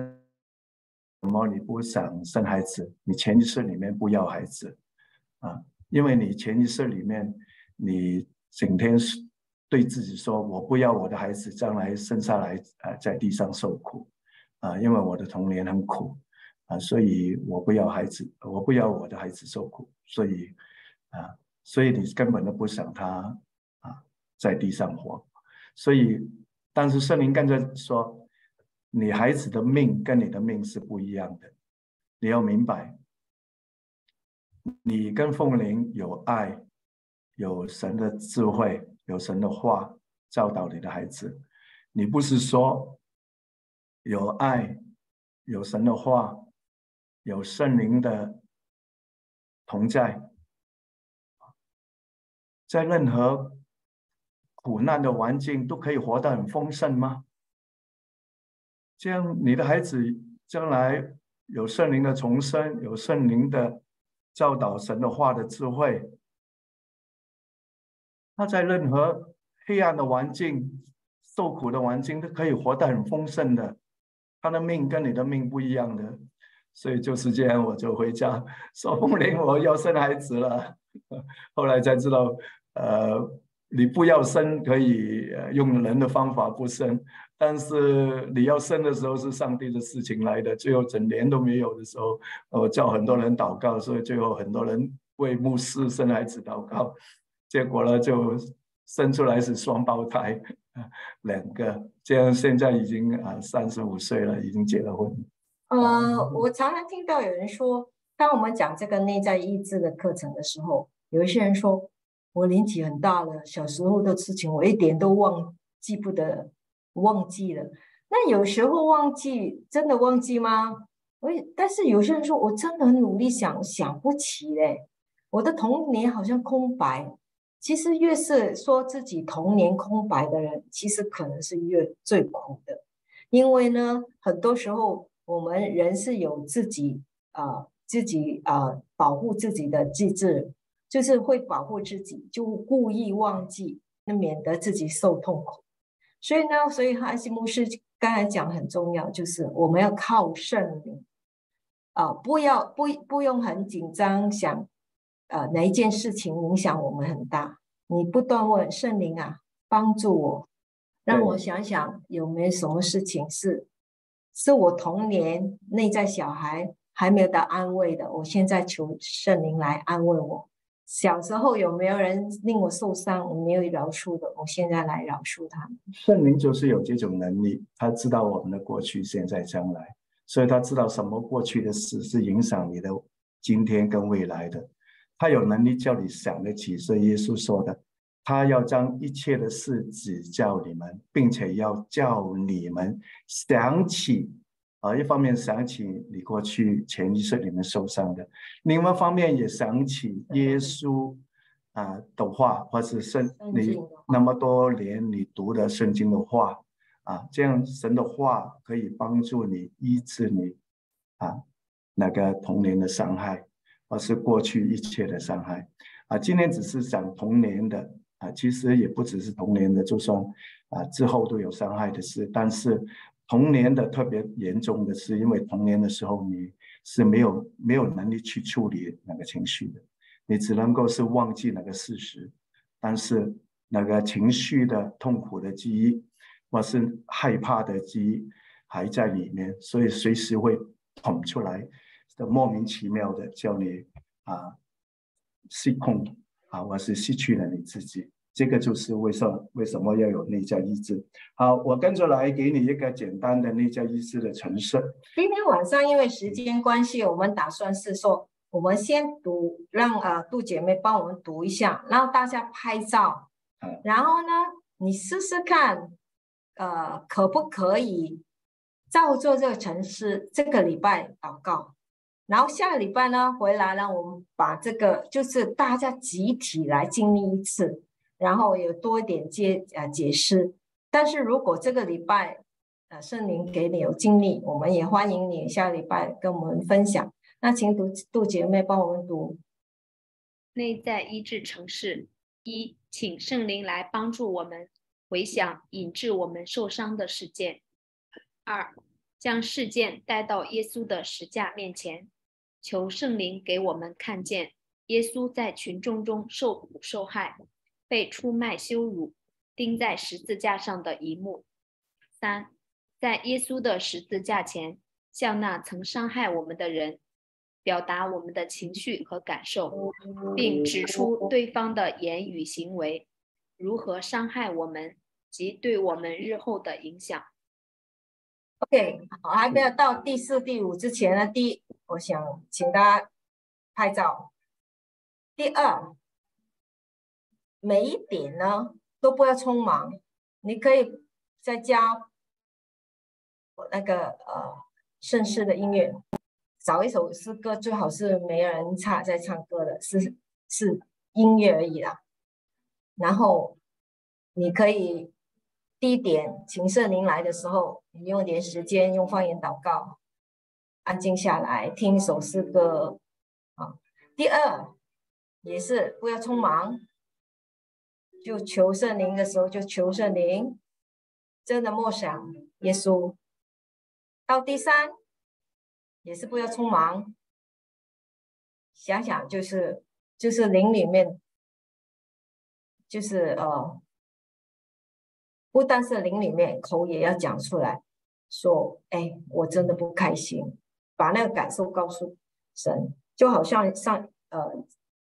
什么你不想生孩子，你潜意识里面不要孩子啊，因为你潜意识里面你整天是对自己说我不要我的孩子将来生下来啊在地上受苦啊，因为我的童年很苦。啊，所以我不要孩子，我不要我的孩子受苦，所以啊，所以你根本都不想他啊在地上活，所以，但是圣灵跟着说，你孩子的命跟你的命是不一样的，你要明白，你跟凤灵有爱，有神的智慧，有神的话教导你的孩子，你不是说有爱，有神的话。有圣灵的同在，在任何苦难的环境都可以活得很丰盛吗？这样你的孩子将来有圣灵的重生，有圣灵的教导神的话的智慧，他在任何黑暗的环境、受苦的环境都可以活得很丰盛的。他的命跟你的命不一样的，所以就是这样，我就回家 说凤玲，我要生孩子了。后来才知道，呃，你不要生可以用人的方法不生，但是你要生的时候是上帝的事情来的。最后整年都没有的时候，我叫很多人祷告，所以最后很多人为牧师生孩子祷告，结果呢就生出来是双胞胎。两个，这样现在已经啊三十五岁了，已经结了婚。呃，我常常听到有人说，当我们讲这个内在意志的课程的时候，有一些人说，我年纪很大了，小时候的事情我一点都忘记不得，忘记了。那有时候忘记，真的忘记吗？我，但是有些人说我真的很努力想，想不起嘞，我的童年好像空白。其实越是说自己童年空白的人，其实可能是越最苦的，因为呢，很多时候我们人是有自己啊自己啊保护自己的机制，就是会保护自己，就故意忘记，那免得自己受痛苦。所以呢，所以哈西牧师刚才讲很重要，就是我们要靠圣灵啊，不要不不用很紧张想。呃，哪一件事情影响我们很大？你不断问圣灵啊，帮助我，让我想想有没有什么事情是是我童年内在小孩还没有得安慰的，我现在求圣灵来安慰我。小时候有没有人令我受伤，我没有饶恕的，我现在来饶恕他。圣灵就是有这种能力，他知道我们的过去、现在、将来，所以他知道什么过去的事是影响你的今天跟未来的。他有能力叫你想得起，是耶稣说的，他要将一切的事指教你们，并且要叫你们想起，啊，一方面想起你过去潜意识里面受伤的，另外一方面也想起耶稣啊的话，或是圣你那么多年你读的圣经的话，啊，这样神的话可以帮助你医治你啊那个童年的伤害。或是过去一切的伤害啊！今天只是讲童年的啊，其实也不只是童年的，就算啊之后都有伤害的事。但是童年的特别严重的是，因为童年的时候你是没有没有能力去处理那个情绪的，你只能够是忘记那个事实，但是那个情绪的痛苦的记忆或是害怕的记忆还在里面，所以随时会捅出来。的莫名其妙的叫你啊失控啊，或是失去了你自己，这个就是为什么为什么要有内在意志。好，我跟着来给你一个简单的内在意志的陈设。今天晚上因为时间关系，我们打算是说，我们先读，让呃杜姐妹帮我们读一下，然后大家拍照，然后呢，你试试看，呃，可不可以照做这个城市这个礼拜祷告。然后下个礼拜呢，回来呢，我们把这个就是大家集体来经历一次，然后有多一点解呃解释。但是如果这个礼拜呃圣灵给你有经历，我们也欢迎你下礼拜跟我们分享。那请读杜姐妹帮我们读。内在医治城市一，请圣灵来帮助我们回想引致我们受伤的事件。二，将事件带到耶稣的十架面前。求圣灵给我们看见耶稣在群众中受苦受害、被出卖、羞辱、钉在十字架上的一幕。三，在耶稣的十字架前，向那曾伤害我们的人表达我们的情绪和感受，并指出对方的言语行为如何伤害我们及对我们日后的影响。OK，好，还没有到第四、第五之前呢。第一，我想请大家拍照。第二，每一点呢都不要匆忙，你可以在家那个呃盛世的音乐，找一首诗歌，最好是没人唱在唱歌的，是是音乐而已啦。然后你可以。第一点，请圣灵来的时候，你用点时间用方言祷告，安静下来听一首诗歌啊。第二，也是不要匆忙，就求圣灵的时候就求圣灵，真的默想耶稣。到第三，也是不要匆忙，想想就是就是灵里面，就是呃。不单是灵里面，口也要讲出来，说：“哎，我真的不开心。”把那个感受告诉神，就好像上呃，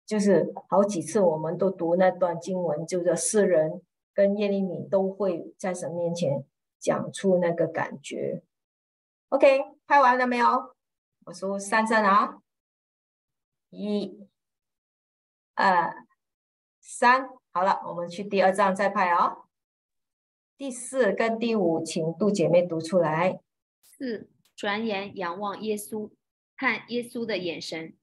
就是好几次我们都读那段经文，就是诗人跟耶利米都会在神面前讲出那个感觉。OK，拍完了没有？我说三声啊，一、二、三，好了，我们去第二章再拍哦。第四跟第五，请杜姐妹读出来。四，转眼仰望耶稣，看耶稣的眼神，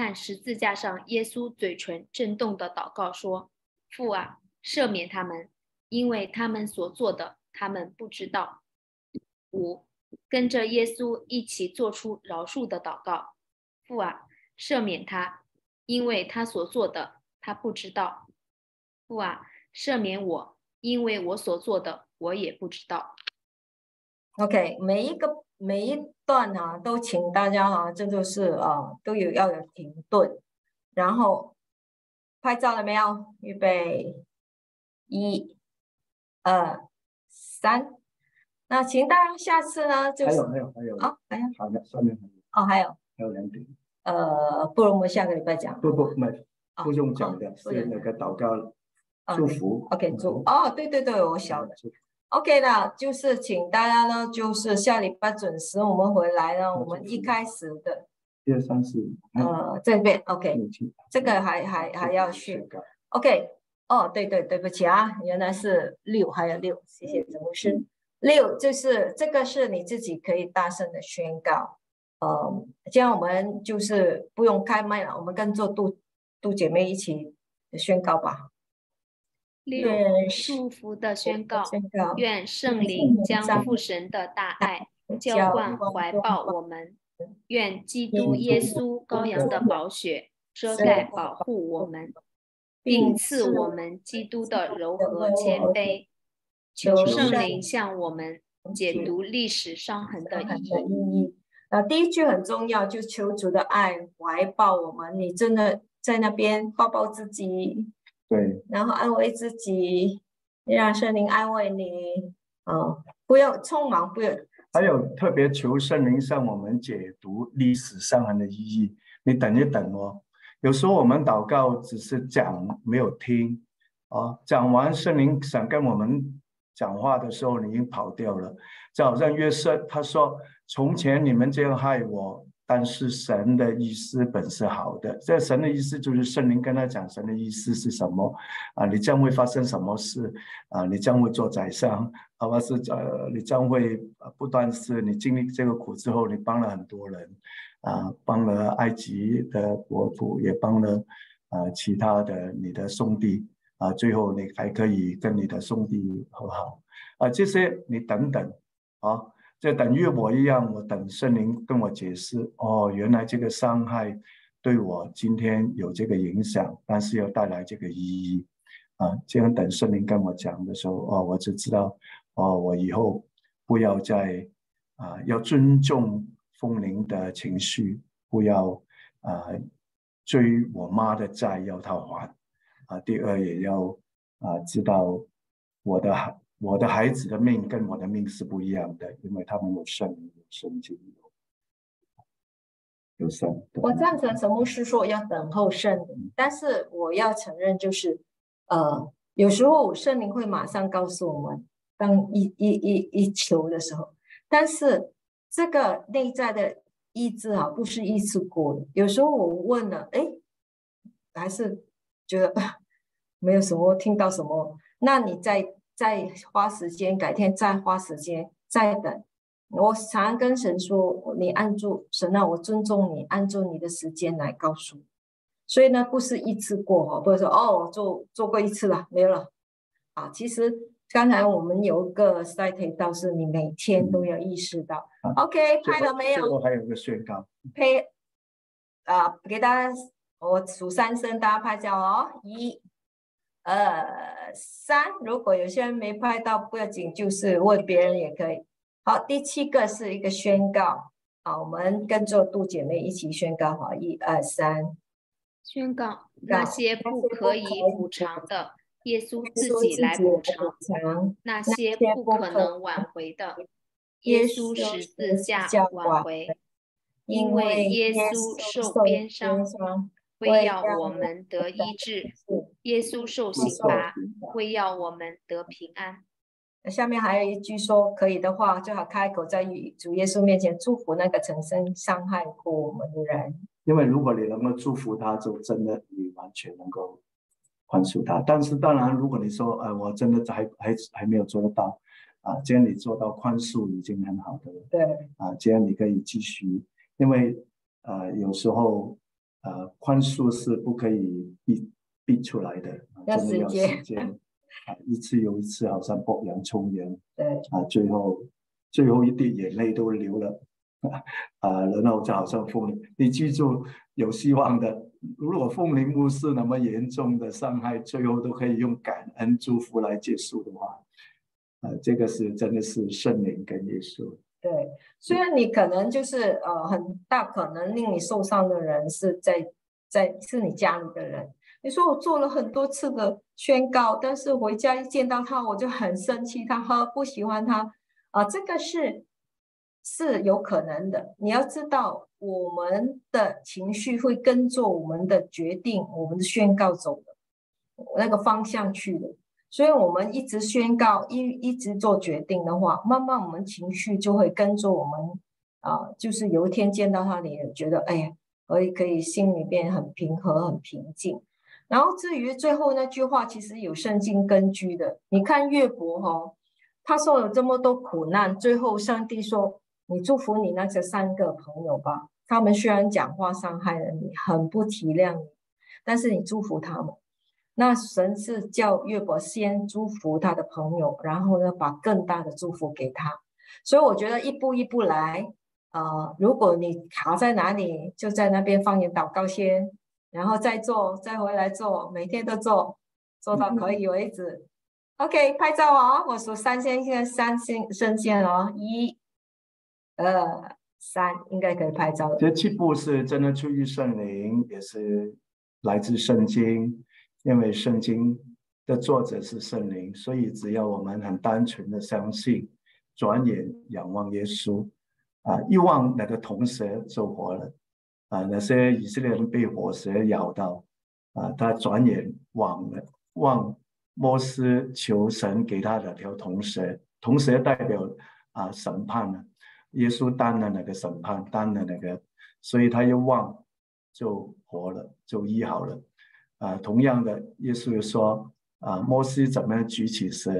看十字架上耶稣嘴唇震动的祷告，说：“父啊，赦免他们，因为他们所做的，他们不知道。”五，跟着耶稣一起做出饶恕的祷告：“父啊，赦免他，因为他所做的，他不知道。”父啊，赦免我。因为我所做的，我也不知道。OK，每一个每一段啊，都请大家啊，这就是啊，都有要有停顿，然后拍照了没有？预备，一、二、三。那请大家下次呢，就还有还有还有啊，还有好的，上面还有哦，还有还有两点。呃，不如我们下个礼拜讲。不不没不用讲的，是那个祷告。祝福，OK，祝哦，对对对，我晓得，OK 的，就是请大家呢，就是下礼拜准时我们回来呢，我们一开始的一二三四，呃，这边 OK，这个还还还要去，OK，哦，对对，对不起啊，原来是六，还有六，谢谢陈牧师，六就是这个是你自己可以大声的宣告，呃，这样我们就是不用开麦了，我们跟做杜杜姐妹一起宣告吧。六祝福的宣告，愿圣灵将父神的大爱浇灌怀抱我们，愿基督耶稣羔羊的宝血遮盖保护我们，并赐我们基督的柔和谦卑。求圣灵向我们解读历史伤痕的意义。啊，第一句很重要，就求主的爱怀抱我们。你真的在那边抱抱自己。对，然后安慰自己，让圣灵安慰你，哦，不要匆忙，不要。还有特别求圣灵向我们解读历史伤痕的意义。你等一等哦，有时候我们祷告只是讲，没有听，啊，讲完圣灵想跟我们讲话的时候，你已经跑掉了。就好像约瑟他说：“从前你们这样害我。”但是神的意思本是好的，这神的意思就是圣灵跟他讲神的意思是什么啊？你将会发生什么事啊？你将会做宰相，好吧？是呃，你将会不断是你经历这个苦之后，你帮了很多人啊，帮了埃及的国土，也帮了啊其他的你的兄弟啊，最后你还可以跟你的兄弟和好啊，这些你等等啊。就等于我一样，我等圣灵跟我解释哦，原来这个伤害对我今天有这个影响，但是要带来这个意义啊。这样等圣灵跟我讲的时候，哦，我就知道哦，我以后不要再啊，要尊重风铃的情绪，不要啊追我妈的债要她还啊。第二也要啊知道我的。我的孩子的命跟我的命是不一样的，因为他们有圣灵有圣经，有圣。我赞成神牧师说要等候圣灵，但是我要承认，就是呃，有时候圣灵会马上告诉我们，当一一一一求的时候，但是这个内在的意志啊，不是一次过的。有时候我问了，哎，还是觉得没有什么听到什么，那你在。再花时间，改天再花时间，再等。我常常跟神说：“你按住神啊，我尊重你，按住你的时间来告诉。”所以呢，不是一次过哦，不是说哦，做做过一次了，没有了啊。其实刚才我们有一个 site 到是你每天都要意识到。OK，拍了没有？最后还有个宣告。拍啊，给大家我数三声，大家拍照哦。一、二、三。如果有些人没拍到，不要紧，就是问别人也可以。好，第七个是一个宣告啊，我们跟着杜姐妹一起宣告好。一二三，宣告那些不可以补偿的。耶稣自己来补偿那些不可能挽回的，耶稣十字架挽回，因为耶稣受鞭伤，会要我们得医治；耶稣受刑罚，会要我们得平安。下面还有一句说，可以的话，最好开口在主耶稣面前祝福那个曾经伤害过我们的人。因为如果你能够祝福他，就真的你完全能够。宽恕他，但是当然，如果你说，呃，我真的还还还没有做得到，啊，既然你做到宽恕已经很好的了，对，啊，既然你可以继续，因为，呃，有时候，呃，宽恕是不可以逼逼出来的，真的要时间，啊，一次又一次，好像剥洋葱一样，对，啊，最后最后一滴眼泪都流了，啊，然后就好像风，你记住，有希望的。如果凤林牧师那么严重的伤害，最后都可以用感恩祝福来结束的话，呃，这个是真的是圣灵跟耶稣。对，虽然你可能就是呃很大可能令你受伤的人是在在是你家里的人。你说我做了很多次的宣告，但是回家一见到他我就很生气，他和不喜欢他啊，这个是是有可能的。你要知道。我们的情绪会跟着我们的决定、我们的宣告走的那个方向去的，所以，我们一直宣告、一一直做决定的话，慢慢我们情绪就会跟着我们啊，就是有一天见到他，你也觉得哎呀，可以可以心里边很平和、很平静。然后至于最后那句话，其实有圣经根据的。你看约伯哈，他受了这么多苦难，最后上帝说。你祝福你那些三个朋友吧，他们虽然讲话伤害了你，很不体谅你，但是你祝福他们。那神是叫约伯先祝福他的朋友，然后呢，把更大的祝福给他。所以我觉得一步一步来，呃，如果你卡在哪里，就在那边放言祷告先，然后再做，再回来做，每天都做，做到可以为止。OK，拍照哦，我数三线线，三线升线哦，一。二三应该可以拍照。这七步是真的出于圣灵，也是来自圣经，因为圣经的作者是圣灵，所以只要我们很单纯的相信，转眼仰望耶稣，啊，一望那个铜蛇就活了，啊，那些以色列人被火蛇咬到，啊，他转眼忘了忘摩斯求神给他两条铜蛇，铜蛇代表啊审判呢。耶稣担了那个审判，担了那个，所以他又忘，就活了，就医好了。啊，同样的，耶稣又说：啊，摩西怎么样举起蛇，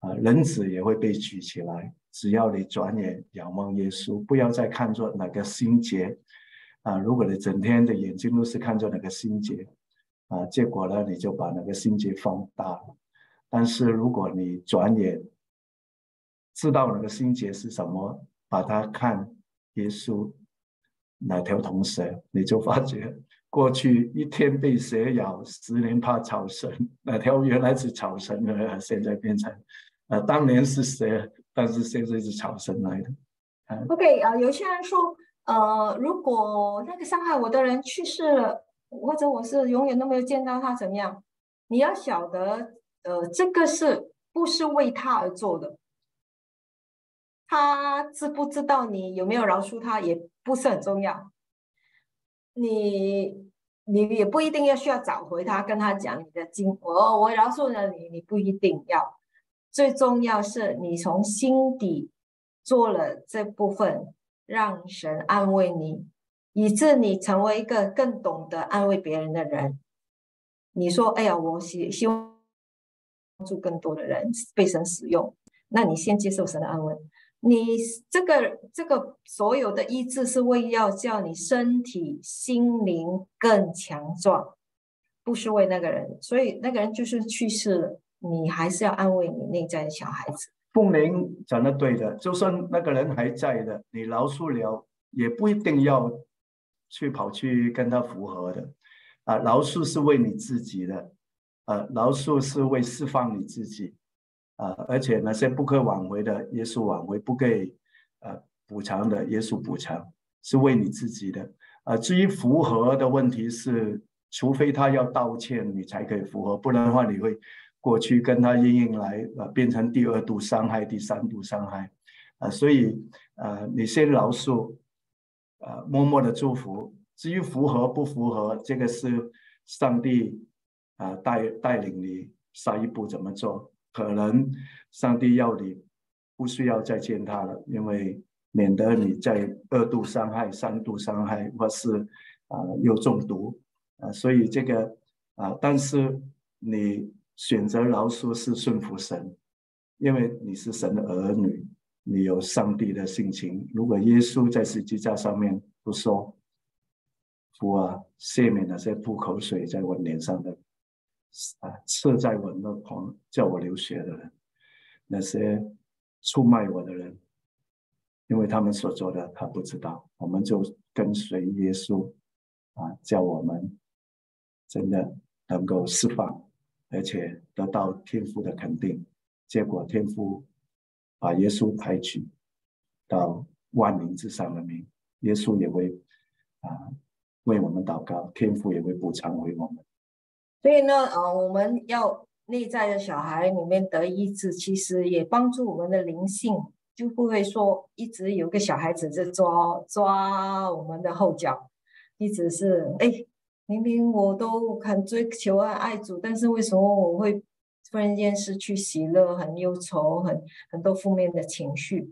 啊，人子也会被举起来。只要你转眼仰望耶稣，不要再看作那个心结。啊，如果你整天的眼睛都是看着那个心结，啊，结果呢，你就把那个心结放大了。但是如果你转眼知道那个心结是什么，把它看耶稣哪条铜蛇，你就发觉过去一天被蛇咬，十年怕草绳。哪条原来是草绳的，现在变成呃，当年是蛇，但是现在是草绳来的。OK 啊，有些人说，呃，如果那个伤害我的人去世了，或者我是永远都没有见到他，怎么样？你要晓得，呃，这个是不是为他而做的？他知不知道你有没有饶恕他，也不是很重要。你你也不一定要需要找回他，跟他讲你的经，我我饶恕了你，你不一定要。最重要是你从心底做了这部分，让神安慰你，以致你成为一个更懂得安慰别人的人。你说，哎呀，我希希望帮助更多的人被神使用，那你先接受神的安慰。你这个这个所有的医治是为要叫你身体心灵更强壮，不是为那个人，所以那个人就是去世了，你还是要安慰你内在的小孩子。凤玲讲的对的，就算那个人还在的，你饶恕了，也不一定要去跑去跟他复合的。啊，饶恕是为你自己的，呃，饶恕是为释放你自己，啊，而且那些不可挽回的，耶稣挽回；不给呃补偿的，耶稣补偿，是为你自己的。啊，至于复合的问题是，除非他要道歉，你才可以复合，不然的话，你会。过去跟他应应来，呃，变成第二度伤害、第三度伤害，啊，所以，呃，你先饶恕，呃，默默的祝福。至于符合不符合，这个是上帝，啊，带带领你下一步怎么做。可能上帝要你不需要再见他了，因为免得你再二度伤害、三度伤害，或是啊又中毒，啊，所以这个啊，但是你。选择饶恕是顺服神，因为你是神的儿女，你有上帝的性情。如果耶稣在十字架上面不说“父啊，赦免那些吐口水在我脸上的，啊，刺在我那旁叫我流血的人，那些出卖我的人，因为他们所做的他不知道，我们就跟随耶稣，啊，叫我们真的能够释放。而且得到天父的肯定，结果天父把耶稣抬举到万民之上的名，耶稣也会啊为我们祷告，天父也会补偿为我们。所以呢，呃，我们要内在的小孩里面得医治，其实也帮助我们的灵性，就不会说一直有个小孩子在抓抓我们的后脚，一直是哎。明明我都很追求爱爱主，但是为什么我会突然间失去喜乐，很忧愁，很很多负面的情绪？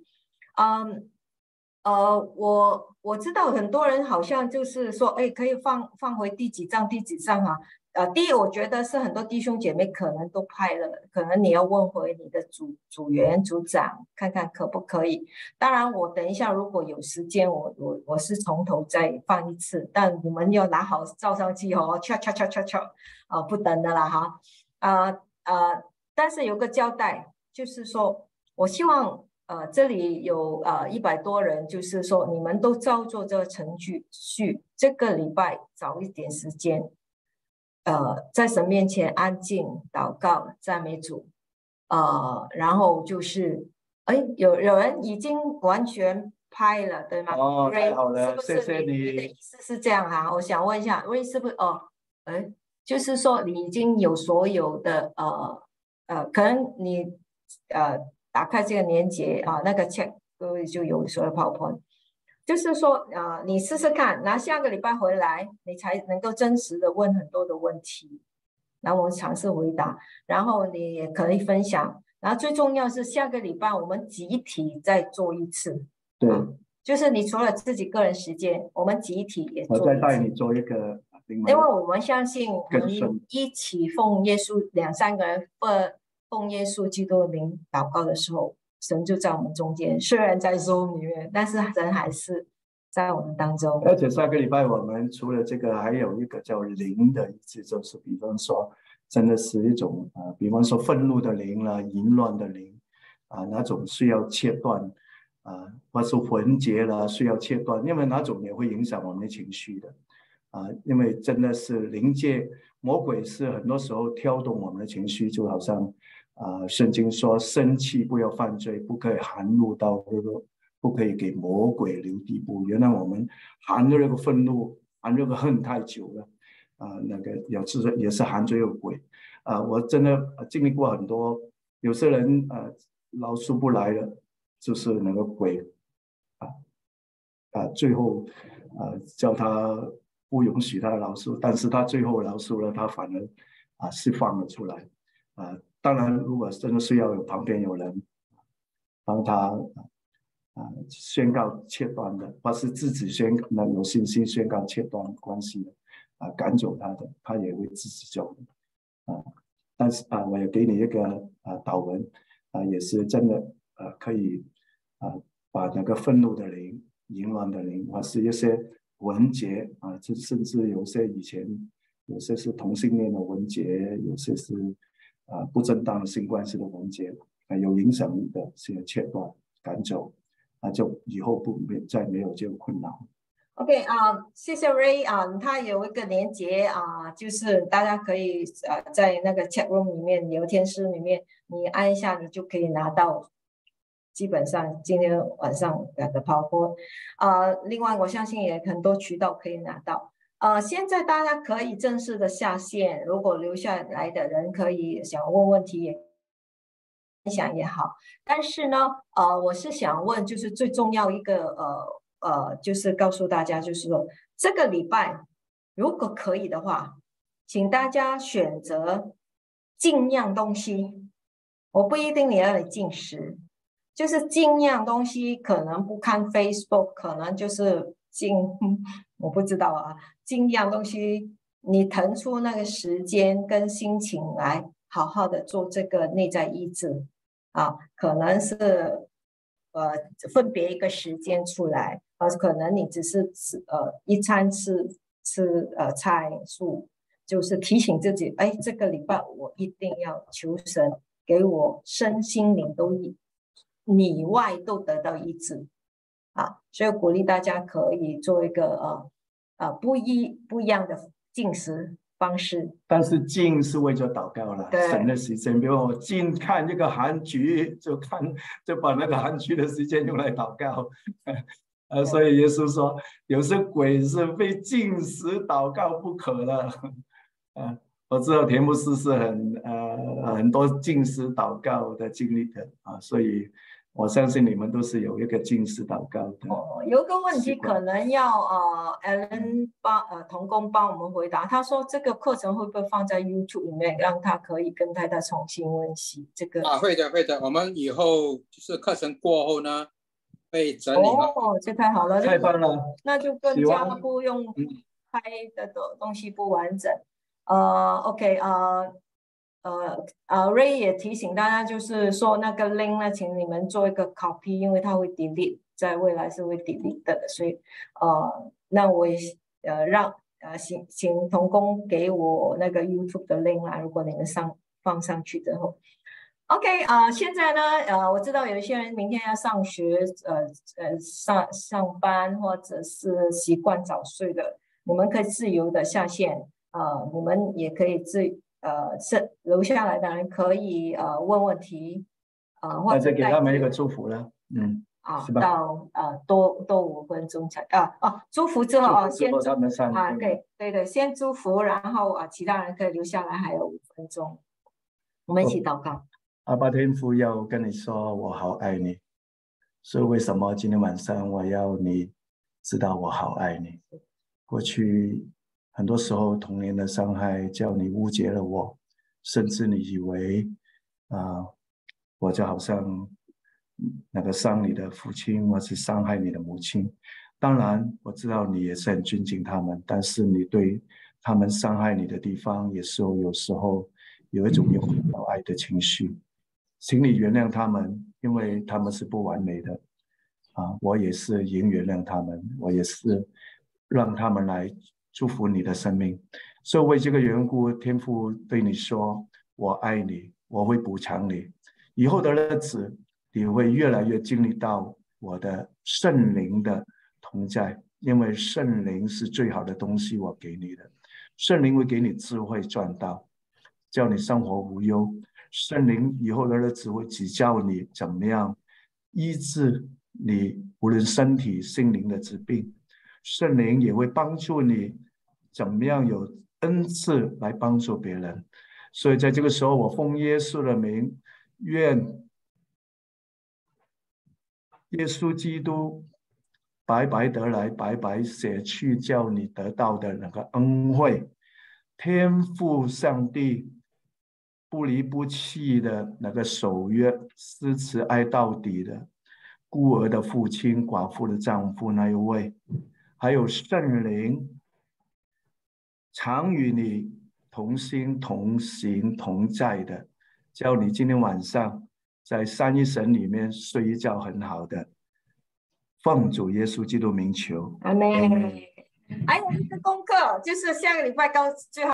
嗯，呃，我我知道很多人好像就是说，哎，可以放放回第几章第几章啊？呃，第一，我觉得是很多弟兄姐妹可能都拍了，可能你要问回你的组组员、组长，看看可不可以。当然，我等一下如果有时间，我我我是从头再放一次，但你们要拿好照相机哦，敲敲敲敲敲，啊，不等的啦哈，啊啊，但是有个交代，就是说我希望呃这里有呃一百多人，就是说你们都照做这个程序，去这个礼拜早一点时间。呃，在神面前安静祷告赞美主，呃，然后就是，哎，有有人已经完全拍了，对吗？哦，太好了，谢谢你。你的意思是这样哈？我想问一下，瑞是不是？哦，哎，就是说你已经有所有的呃呃，可能你呃打开这个链接啊，那个 check 各位就有所有 PowerPoint。就是说，啊，你试试看，然后下个礼拜回来，你才能够真实的问很多的问题，然后我们尝试回答，然后你也可以分享，然后最重要是下个礼拜我们集体再做一次，对，就是你除了自己个人时间，我们集体也做，我再带你做一个，因为我们相信我们一起奉耶稣两三个人奉奉耶稣基督的名祷告的时候。神就在我们中间，虽然在 Zoom 里面，但是人还是在我们当中。而且下个礼拜我们除了这个，还有一个叫灵的意思，就是比方说，真的是一种啊，比方说愤怒的灵啦、淫乱的灵啊，那种需要切断啊，或是魂结了需要切断，因为那种也会影响我们的情绪的啊，因为真的是灵界魔鬼是很多时候挑动我们的情绪，就好像。啊，圣经说生气不要犯罪，不可以含怒到这个，不可以给魔鬼留地步。原来我们含着那个愤怒，含那个恨太久了，啊，那个有时也是含着有鬼。啊，我真的经历过很多，有些人啊，老出不来了，就是那个鬼，啊啊，最后啊叫他不允许他饶恕，但是他最后饶恕了，他反而啊释放了出来，啊。当然，如果真的是要有旁边有人帮他啊宣告切断的，或是自己宣那有信心宣告切断关系的啊赶走他的，他也会自己走啊。但是啊，我也给你一个啊祷文啊，也是真的呃可以啊把那个愤怒的灵、淫乱的灵，或是一些文结啊，这甚至有些以前有些是同性恋的文结，有些是。啊不正当的性关系的连接，啊有影响力的先切断赶走，那就以后不没再没有这个困扰。OK 啊，谢谢 Ray 啊，他有一个连接啊，就是大家可以呃在那个 chat room 里面聊天室里面，你按一下，你就可以拿到。基本上今天晚上的跑播，啊，另外我相信也很多渠道可以拿到。呃，现在大家可以正式的下线，如果留下来的人可以想问问题也分享也好。但是呢，呃，我是想问，就是最重要一个呃。呃，就是告诉大家，就是说这个礼拜如果可以的话，请大家选择尽样东西。我不一定你要来进食，就是尽样东西，可能不看 Facebook，可能就是尽，我不知道啊，尽样东西，你腾出那个时间跟心情来，好好的做这个内在医治啊，可能是呃分别一个时间出来。呃，可能你只是吃呃一餐吃吃呃菜素，就是提醒自己，哎，这个礼拜我一定要求神给我身心灵都一里外都得到医治啊，所以鼓励大家可以做一个呃呃不一不一样的进食方式。但是静是为着祷告了，省的时间，比如我静看这个韩剧，就看就把那个韩剧的时间用来祷告。呃，所以耶稣说，有些鬼是非进食祷告不可的。啊，我知道田牧师是很呃很多进食祷告的经历的啊，所以我相信你们都是有一个近视祷告的。哦，有个问题可能要呃，Allen 帮呃童工帮我们回答。他说这个课程会不会放在 YouTube 里面，让他可以跟太太重新温习这个？啊，会的，会的。我们以后就是课程过后呢。被整理了哦，这太好了，太棒了，那就更加不用拍的东东西不完整。呃，OK，呃，呃，呃，Ray 也提醒大家，就是说那个 link 呢，请你们做一个 copy，因为它会 delete，在未来是会 delete 的，所以呃，那我也呃让呃请请童工给我那个 YouTube 的 link 啦，如果你们上放上去之后。OK 啊，现在呢，呃，我知道有一些人明天要上学，呃呃上上班或者是习惯早睡的，你们可以自由的下线，呃，你们也可以自呃是留下来的人可以呃问问题，呃或者给他们一个祝福了，嗯，啊，到呃多多五分钟才啊哦，祝福之后啊先祝啊对对对，先祝福，然后啊其他人可以留下来，还有五分钟，我们一起祷告。阿巴天父要跟你说，我好爱你。所以为什么今天晚上我要你知道我好爱你？过去很多时候童年的伤害叫你误解了我，甚至你以为啊，我就好像那个伤你的父亲，或是伤害你的母亲。当然我知道你也是很尊敬他们，但是你对他们伤害你的地方，也是有时候有一种有爱的情绪。请你原谅他们，因为他们是不完美的，啊，我也是应原谅他们，我也是让他们来祝福你的生命。所以为这个缘故，天父对你说：“我爱你，我会补偿你。以后的日子，你会越来越经历到我的圣灵的同在，因为圣灵是最好的东西，我给你的。圣灵会给你智慧赚到，叫你生活无忧。”圣灵以后的日子会指教你怎么样医治你无论身体心灵的疾病，圣灵也会帮助你怎么样有恩赐来帮助别人。所以在这个时候，我奉耶稣的名，愿耶稣基督白白得来，白白舍去，叫你得到的那个恩惠，天父上帝。不离不弃的那个守约、施慈爱到底的孤儿的父亲、寡妇的丈夫那一位，还有圣灵，常与你同心同行同在的，叫你今天晚上在三一神里面睡一觉很好的，奉主耶稣基督名求，阿门。还有一个功课，就是下个礼拜高最好。